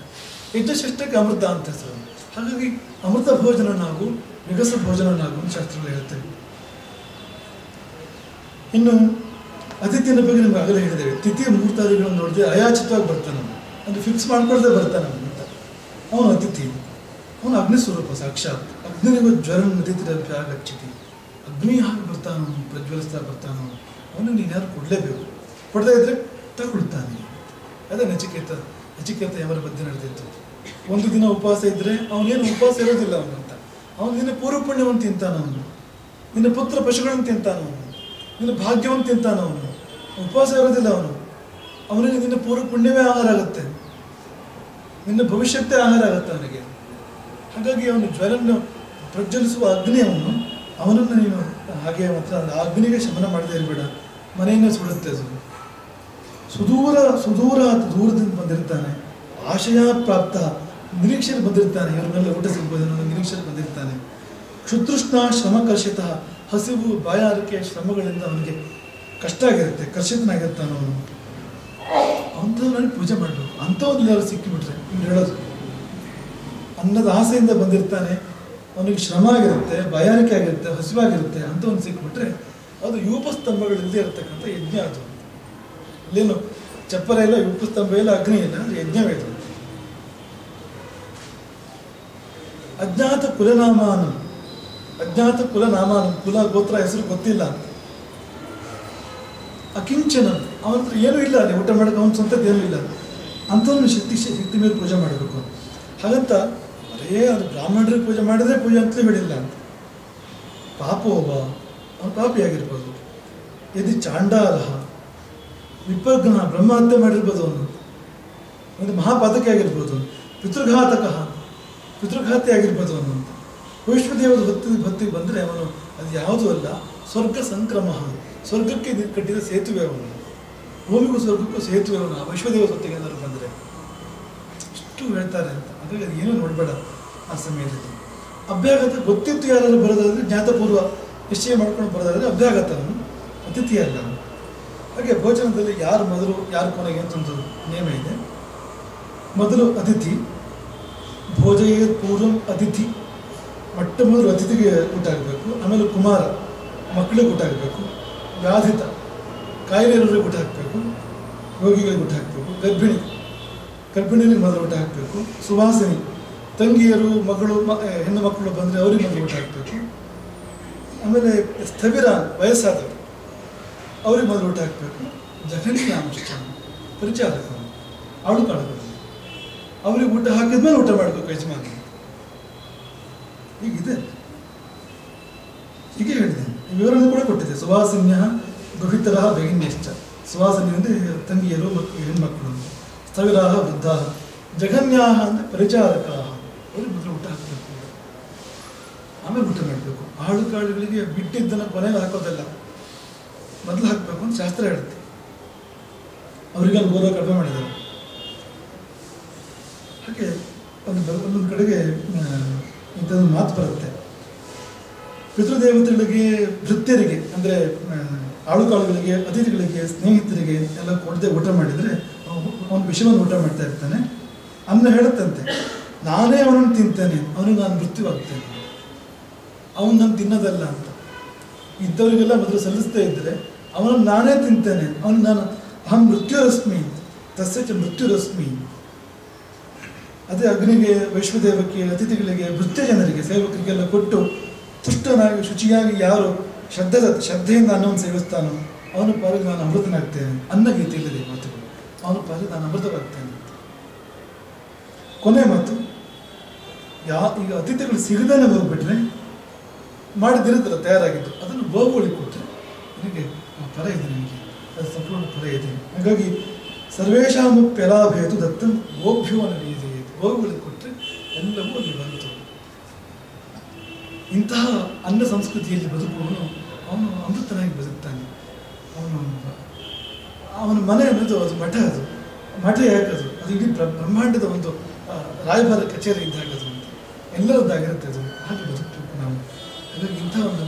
Speaker 1: ಯಜ್ಞಶಿಷ್ಟಕ್ಕೆ ಅಮೃತ ಅಂತ ಹೆಸರು. ಹಾಗಾಗಿ ಅಮೃತ ಭೋಜನನಾಗು ವಿಕಸ ಭೋಜನನಾಗು ಅಂತ ಶಾಸ್ತ್ರಗಳು ಹೇಳ್ತೇವೆ. ಇನ್ನು ಅತಿಥಿಯ ಬಗ್ಗೆ ನಿಮ್ಗೆ ಆಗಲೇ ಹೇಳಿದ್ದೇವೆ. ತಿಥಿಯ ಮುಹೂರ್ತಾದಿಗಳನ್ನು ನೋಡಿದ್ರೆ ಅಯಾಚಿತವಾಗಿ ಬರ್ತಾನೆ ಅದು ಫಿಕ್ಸ್ ಮಾಡ್ಕೊಳ್ದೆ ಬರ್ತಾನೆ ಅಂತ. ಅವನು ಅತಿಥಿ. ಅವನು ಅಗ್ನಿ ಸ್ವರೂಪ ಸಾಕ್ಷಾತ್. ಅಗ್ನಿನಿಗೂ ಜ್ವರ ನದಿತಿರಭ್ಯ ಆಗಚ್ಚಿತಿ ಅಗ್ನಿ ಹಾಗೆ ಬರ್ತಾನೋ, ಪ್ರಜ್ವಲಿಸ್ತಾ ಬರ್ತಾನೋ, ಅವನು ನೀನು ಯಾರು ಕೊಡಲೇಬೇಕು. ಕೊಡದೇ ಇದ್ರೆ ತಗೊಳ್ತಾನೆ ಅದೇ ನಚಿಕೇತ ನಚಿಕೇತ ಯಾವರ ಬಗ್ಗೆ ನಡೆದಿತ್ತು? ಒಂದು ದಿನ ಉಪವಾಸ ಇದ್ರೆ ಅವನೇನು ಉಪವಾಸ ಇರೋದಿಲ್ಲ ಅವನಂತ ಅವನು ನಿನ್ನ ಪೂರ್ವ ಪುಣ್ಯವನ್ನು ತಿಂತಾನ ಅವನು. ನಿನ್ನ ಪುತ್ರ ಪಶುಗಳನ್ನು ತಿಂತಾನ ಅವನು. ನಿನ್ನ ಭಾಗ್ಯವನ್ನು ತಿಂತಾನ ಅವನು. ಉಪವಾಸ ಇರೋದಿಲ್ಲ ಅವನು. ಅವನಿಗೆ ನಿನ್ನ ಪೂರ್ವ ಪುಣ್ಯವೇ ಆಹಾರ ಆಗುತ್ತೆ. ನಿನ್ನ ಭವಿಷ್ಯತ್ತೇ ಆಹಾರ ಆಗುತ್ತೆ ಅವನಿಗೆ. ಹಾಗಾಗಿ ಅವನು ಜ್ವರನ್ನು ಪ್ರಜ್ವಲಿಸುವ ಅಗ್ನಿ ಅವನು ಅವನನ್ನು ನೀನು ಹಾಗೆ ಮಾತ್ರ ಆ ಅಗ್ನಿಗೆ ಶಮನ ಮಾಡದೇ ಇರಬೇಡ. ಮನೆಯನ್ನು ಸುಡುತ್ತೆ ಅದು. ಸುದೂರ ಸುದೂರ ದೂರದಿಂದ ಬಂದಿರ್ತಾನೆ. ಆಶಯ ಪ್ರಾಪ್ತ ನಿರೀಕ್ಷೆಯಲ್ಲಿ ಬಂದಿರ್ತಾನೆ. ಇವರನ್ನೆಲ್ಲ ಊಟ ಸಿಗ್ಬೋದು ಅನ್ನೋ ನಿರೀಕ್ಷೆಯಲ್ಲಿ ಬಂದಿರ್ತಾನೆ. ಕ್ಷುತೃಷ್ಣ ಶ್ರಮಕರ್ಷಿತ ಹಸಿವು ಬಾಯಾರಿಕೆ ಶ್ರಮಗಳಿಂದ ಅವನಿಗೆ ಕಷ್ಟ ಆಗಿರುತ್ತೆ, ಕರ್ಷಿತನಾಗಿರ್ತಾನೆ ಅವನು. ಅಂಥವ್ರನ್ನ ಪೂಜೆ ಮಾಡಬೇಕು. ಅಂಥವ್ರು ಸಿಕ್ಕಿಬಿಟ್ರೆ ಇವ್ರು ಹೇಳೋದು ಅನ್ನದ ಆಸೆಯಿಂದ ಬಂದಿರ್ತಾನೆ, ಅವನಿಗೆ ಶ್ರಮ ಆಗಿರುತ್ತೆ ಬಯಾರಿಕೆ ಆಗಿರುತ್ತೆ, ಹಸಿವಾಗಿರುತ್ತೆ ಅಂಥವ್ನು ಸಿಕ್ಬಿಟ್ರೆ ಅದು ಯೂಪಸ್ತಂಭಗಳಿಲ್ಲದೆ ಇರತಕ್ಕಂಥ ಯಜ್ಞ ಅದು. ಅಲ್ಲೇನು ಚಪ್ಪರ ಇಲ್ಲ ಯೂಪಸ್ತಂಭ ಇಲ್ಲ, ಅಗ್ನಿ ಇಲ್ಲ ಅಂದ್ರೆ ಯಜ್ಞವೇ ಇದು ಅಜ್ಞಾತ ಕುಲನಾಮಾನು. ಅಜ್ಞಾತ ಕುಲನಾಮಾನು, ಕುಲ ಗೋತ್ರ ಹೆಸರು ಗೊತ್ತಿಲ್ಲ. ಅಂತ ಅಕಿಂಚನ ಅವನತ್ರ ಏನೂ ಇಲ್ಲ ಅಲ್ಲಿ, ಊಟ ಮಾಡೋಕೆ ಅವನ ಸ್ವಂತದ್ದು ಏನೂ ಇಲ್ಲ. ಅಂಥವ್ನು ಶಕ್ತಿ ಶಕ್ತಿ ಮೇಲೆ ಪೂಜೆ ಮಾಡಬೇಕು. ಹಾಗಂತ ಅರೇ ಅದು ಬ್ರಾಹ್ಮಣರಿಗೆ ಪೂಜೆ ಮಾಡಿದ್ರೆ ಪೂಜೆ ಅಂತಲೇ ಬಿಡಿಲ್ಲ ಅಂತ. ಪಾಪೋಬ ಅವನು ಪಾಪಿಯಾಗಿರ್ಬೋದು. ಇದು ಚಾಂಡಾಲ ವಿಪಗ್ನ ಬ್ರಹ್ಮಹತ್ಯೆ ಮಾಡಿರ್ಬೋದು ಅವನು. ಒಂದು ಮಹಾಪಾತಕಿ ಆಗಿರ್ಬೋದು ಪಿತೃಘಾತಕ ಪಿತೃಘಾತಿ ಆಗಿರ್ಬೋದು ಅವನು ವೈಷ್ಣದೇವದ ಭಕ್ತಿ ಭಕ್ತಿಗೆ ಬಂದರೆ ಅವನು ಅದು ಯಾವುದೂ ಅಲ್ಲ, ಸ್ವರ್ಗ ಸಂಕ್ರಮ ಸ್ವರ್ಗಕ್ಕೆ ಕಟ್ಟಿದ ಸೇತುವೆ ಅವನು. ಭೂಮಿಗೂ ಸ್ವರ್ಗಕ್ಕೂ ಸೇತುವೆ ಅವನು. ವೈಶ್ವದೇವ ಹೊತ್ತಿಗೆ ಏನಾದರೂ ಬಂದರೆ. ಇಷ್ಟು ಹೇಳ್ತಾರೆ ಅಂತ. ಹಾಗಾಗಿ ಅದು ಏನೂ ನೋಡಬೇಡ. ಆ ಸಮಯದಲ್ಲಿ ಅಭ್ಯಾಗತ ಗೊತ್ತಿತ್ತು ಯಾರಾದರೂ ಬರೋದಾದರೆ ಜ್ಞಾತಪೂರ್ವ ನಿಶ್ಚಯ ಮಾಡ್ಕೊಂಡು ಬರೋದಾದರೆ ಅಭ್ಯಾಗತ ಅತಿಥಿ ಅಲ್ಲ. ಹಾಗೆ ಭೋಜನದಲ್ಲಿ ಯಾರು ಮೊದಲು, ಯಾರು ಕೊನೆಗೆ ಅಂತ ಒಂದು ನಿಯಮ ಇದೆ. ಮೊದಲು ಅತಿಥಿ, ಭೋಜಯ ಪೂರ್ವ ಅತಿಥಿ. ಮೊಟ್ಟ ಮೊದಲು ಅತಿಥಿಗೆ ಊಟ ಆಗಬೇಕು ಆಮೇಲೆ ಕುಮಾರ, ಮಕ್ಕಳಿಗೆ ಊಟ ಆಗಬೇಕು ವ್ಯಾಧಿತ ಕಾಯಿಲೆ ಇರೋರಿಗೆ ಊಟ ಹಾಕಬೇಕು ರೋಗಿಗಳಿಗೆ ಊಟ ಹಾಕಬೇಕು ಗರ್ಭಿಣಿ ಗರ್ಭಿಣಿಯಲ್ಲಿ ಮೊದಲು ಊಟ ಹಾಕಬೇಕು ಸುವಾಸಿನಿ. ತಂಗಿಯರು, ಮಗಳು ಹೆಣ್ಣು ಮಕ್ಕಳು ಬಂದರೆ ಅವರಿಗೆ ಮಗು ಊಟ ಹಾಕಬೇಕು. ಆಮೇಲೆ ಸ್ಥವಿರ ವಯಸ್ಸಾದವರು, ಅವ್ರಿಗೆ ಮೊದಲು ಊಟ ಹಾಕಬೇಕು. ಜಗನ್ನಿನ ಅನುಷ್ಠಾನ ಪರಿಚಾರಕರು ಅವಳು ಕಾಣಬೇಕು ಅವ್ರಿಗೆ ಊಟ ಹಾಕಿದ್ಮೇಲೆ ಊಟ ಮಾಡಬೇಕು ಯಜಮಾನ ಹೀಗಿದೆ. ಹೀಗೆ ಹೇಳಿದೆ. ವಿವರಣೆ ಕೂಡ ಕೊಟ್ಟಿದೆ ಸುವಾಸನ್ಯ ಗುಹಿತರ ಭಗಿನ್ಯಷ್ಟ ಸುವಾಸನ್ಯ ಅಂದರೆ ತಂಗಿಯರು ಮತ್ತು ಹೆಣ್ಮಕ್ಳು ಸ್ಥವಿರಾಹ ವೃದ್ಧ ಜಗನ್ಯಾಹ ಅಂದರೆ ಪರಿಚಾರಕ ಅವ್ರಿಗೆ ಮೊದಲು ಊಟ ಹಾಕಬೇಕು ಆಮೇಲೆ ಊಟ ಮಾಡಬೇಕು. ಆಳು ಕಾಳುಗಳಿಗೆ ಬಿಟ್ಟಿದ್ದನ್ನು ಕೊನೆಗೆ ಹಾಕೋದಲ್ಲ. ಮೊದಲು ಹಾಕಬೇಕು ಅಂತ ಶಾಸ್ತ್ರ ಹೇಳುತ್ತೆ. ಅವರಿಗೆ ಅಲ್ಲಿ ಗೌರವ ಕಡಿಮೆ ಮಾಡಿದ್ದಾರೆ. ಹಾಗೆ ಒಂದು ಒಂದೊಂದು ಕಡೆಗೆ ಇಂಥದ್ದು ಮಾತು ಬರುತ್ತೆ. ಪಿತೃದೇವತೆಗಳಿಗೆ ಭೃತ್ಯರಿಗೆ ಅಂದರೆ ಆಳುಕಾಳುಗಳಿಗೆ ಅತಿಥಿಗಳಿಗೆ, ಸ್ನೇಹಿತರಿಗೆ ಎಲ್ಲ ಕೊಡದೆ ಊಟ ಮಾಡಿದರೆ ಅವನು ವಿಷವನ್ನು ಊಟ ಮಾಡ್ತಾ ಇರ್ತಾನೆ. ಅನ್ನ ಹೇಳುತ್ತಂತೆ. ನಾನೇ ಅವನನ್ನು ತಿಂತೇನೆ. ಅವನಿಗೆ ನಾನು ಮೃತ್ಯುವಾಗ್ತೇನೆ. ಅವನು ನಾನು ತಿನ್ನೋದಲ್ಲ ಅಂತ. ಇದ್ದವರಿಗೆಲ್ಲ ಮೊದಲು ಸಲ್ಲಿಸ್ತಾ ಇದ್ದರೆ ಅವನನ್ನು ನಾನೇ ತಿಂತೇನೆ. ಅವನು ನಾನು, ಅಹಂ ಮೃತ್ಯುರಶ್ಮಿ ತಸ್ಯ ಮೃತ್ಯುರಶ್ಮಿ ಅದೇ ಅಗ್ನಿಗೆ ವೈಶ್ವದೇವಕ್ಕೆ ಅತಿಥಿಗಳಿಗೆ ವೃತ್ತ ಜನರಿಗೆ, ಸೇವಕರಿಗೆಲ್ಲ ಕೊಟ್ಟು ತುಷ್ಟನಾಗಿ, ಶುಚಿಯಾಗಿ ಯಾರು ಶ್ರದ್ಧದ ಶ್ರದ್ಧೆಯಿಂದ ಅನ್ನವನ್ನು ಸೇವಿಸ್ತಾನೋ ಅವನ ಪಾಲಿಗೆ ನಾನು ಅಮೃತನಾಗ್ತೇನೆ. ಅನ್ನ ಗೀತೆ ಇಲ್ಲದೆ ಮಾತುಗಳು ಅವನ ಪಾಲಿಗೆ ನಾನು ಅಮೃತವಾಗ್ತೇನೆ ಕೊನೆ ಮಾತು, ಯಾ, ಈಗ ಅತಿಥಿಗಳು ಸಿಗದೇನೆ ಹೋಗ್ಬಿಟ್ರೆ ಮಾಡಿದಿರುತ್ತಲ್ಲ ತಯಾರಾಗಿತ್ತು ಅದನ್ನು ಬಹುಗೋಳಿ ಕೊಟ್ಟರೆ ನನಗೆ ಫಲ ಇದೆ ನನಗೆ. ಅದು ಸಂಪೂರ್ಣ ಪರ ಇದೆ. ಹಾಗಾಗಿ ಸರ್ವೇಶಾಮಪ್ಯಲಾಭೇತು ದತ್ತಂ, ಗೋಭ್ಯೋ ಕೊಟ್ಟರೆ ಎಲ್ಲವೂ ಅಲ್ಲಿ ಬಂತು. ಇಂತಹ ಅನ್ನ ಸಂಸ್ಕೃತಿಯಲ್ಲಿ ಬದುಕುವವನು ಅವನು ಅಮೃತನಾಗಿ ಬದುಕ್ತಾನೆ. ಅವನು ಅವನ ಮನೆ ಅನ್ನೋದು ಅದು ಮಠ ಅದು. ಮಠ ಯಾಕದು ಅದು? ಇಡೀ ಬ್ರ- ಬ್ರಹ್ಮಾಂಡದ ಒಂದು ರಾಯಭಾರ ಕಚೇರಿ ಇದ್ದಾಗದು ಎಲ್ಲರದ್ದಾಗಿರುತ್ತೆ ಅದು. ಹಾಗೆ ಬದುಕಬೇಕು ನಾವು ಹಾಗಾಗಿ ಇಂಥ ಒಂದು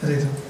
Speaker 1: ಮನುಷ್ಯ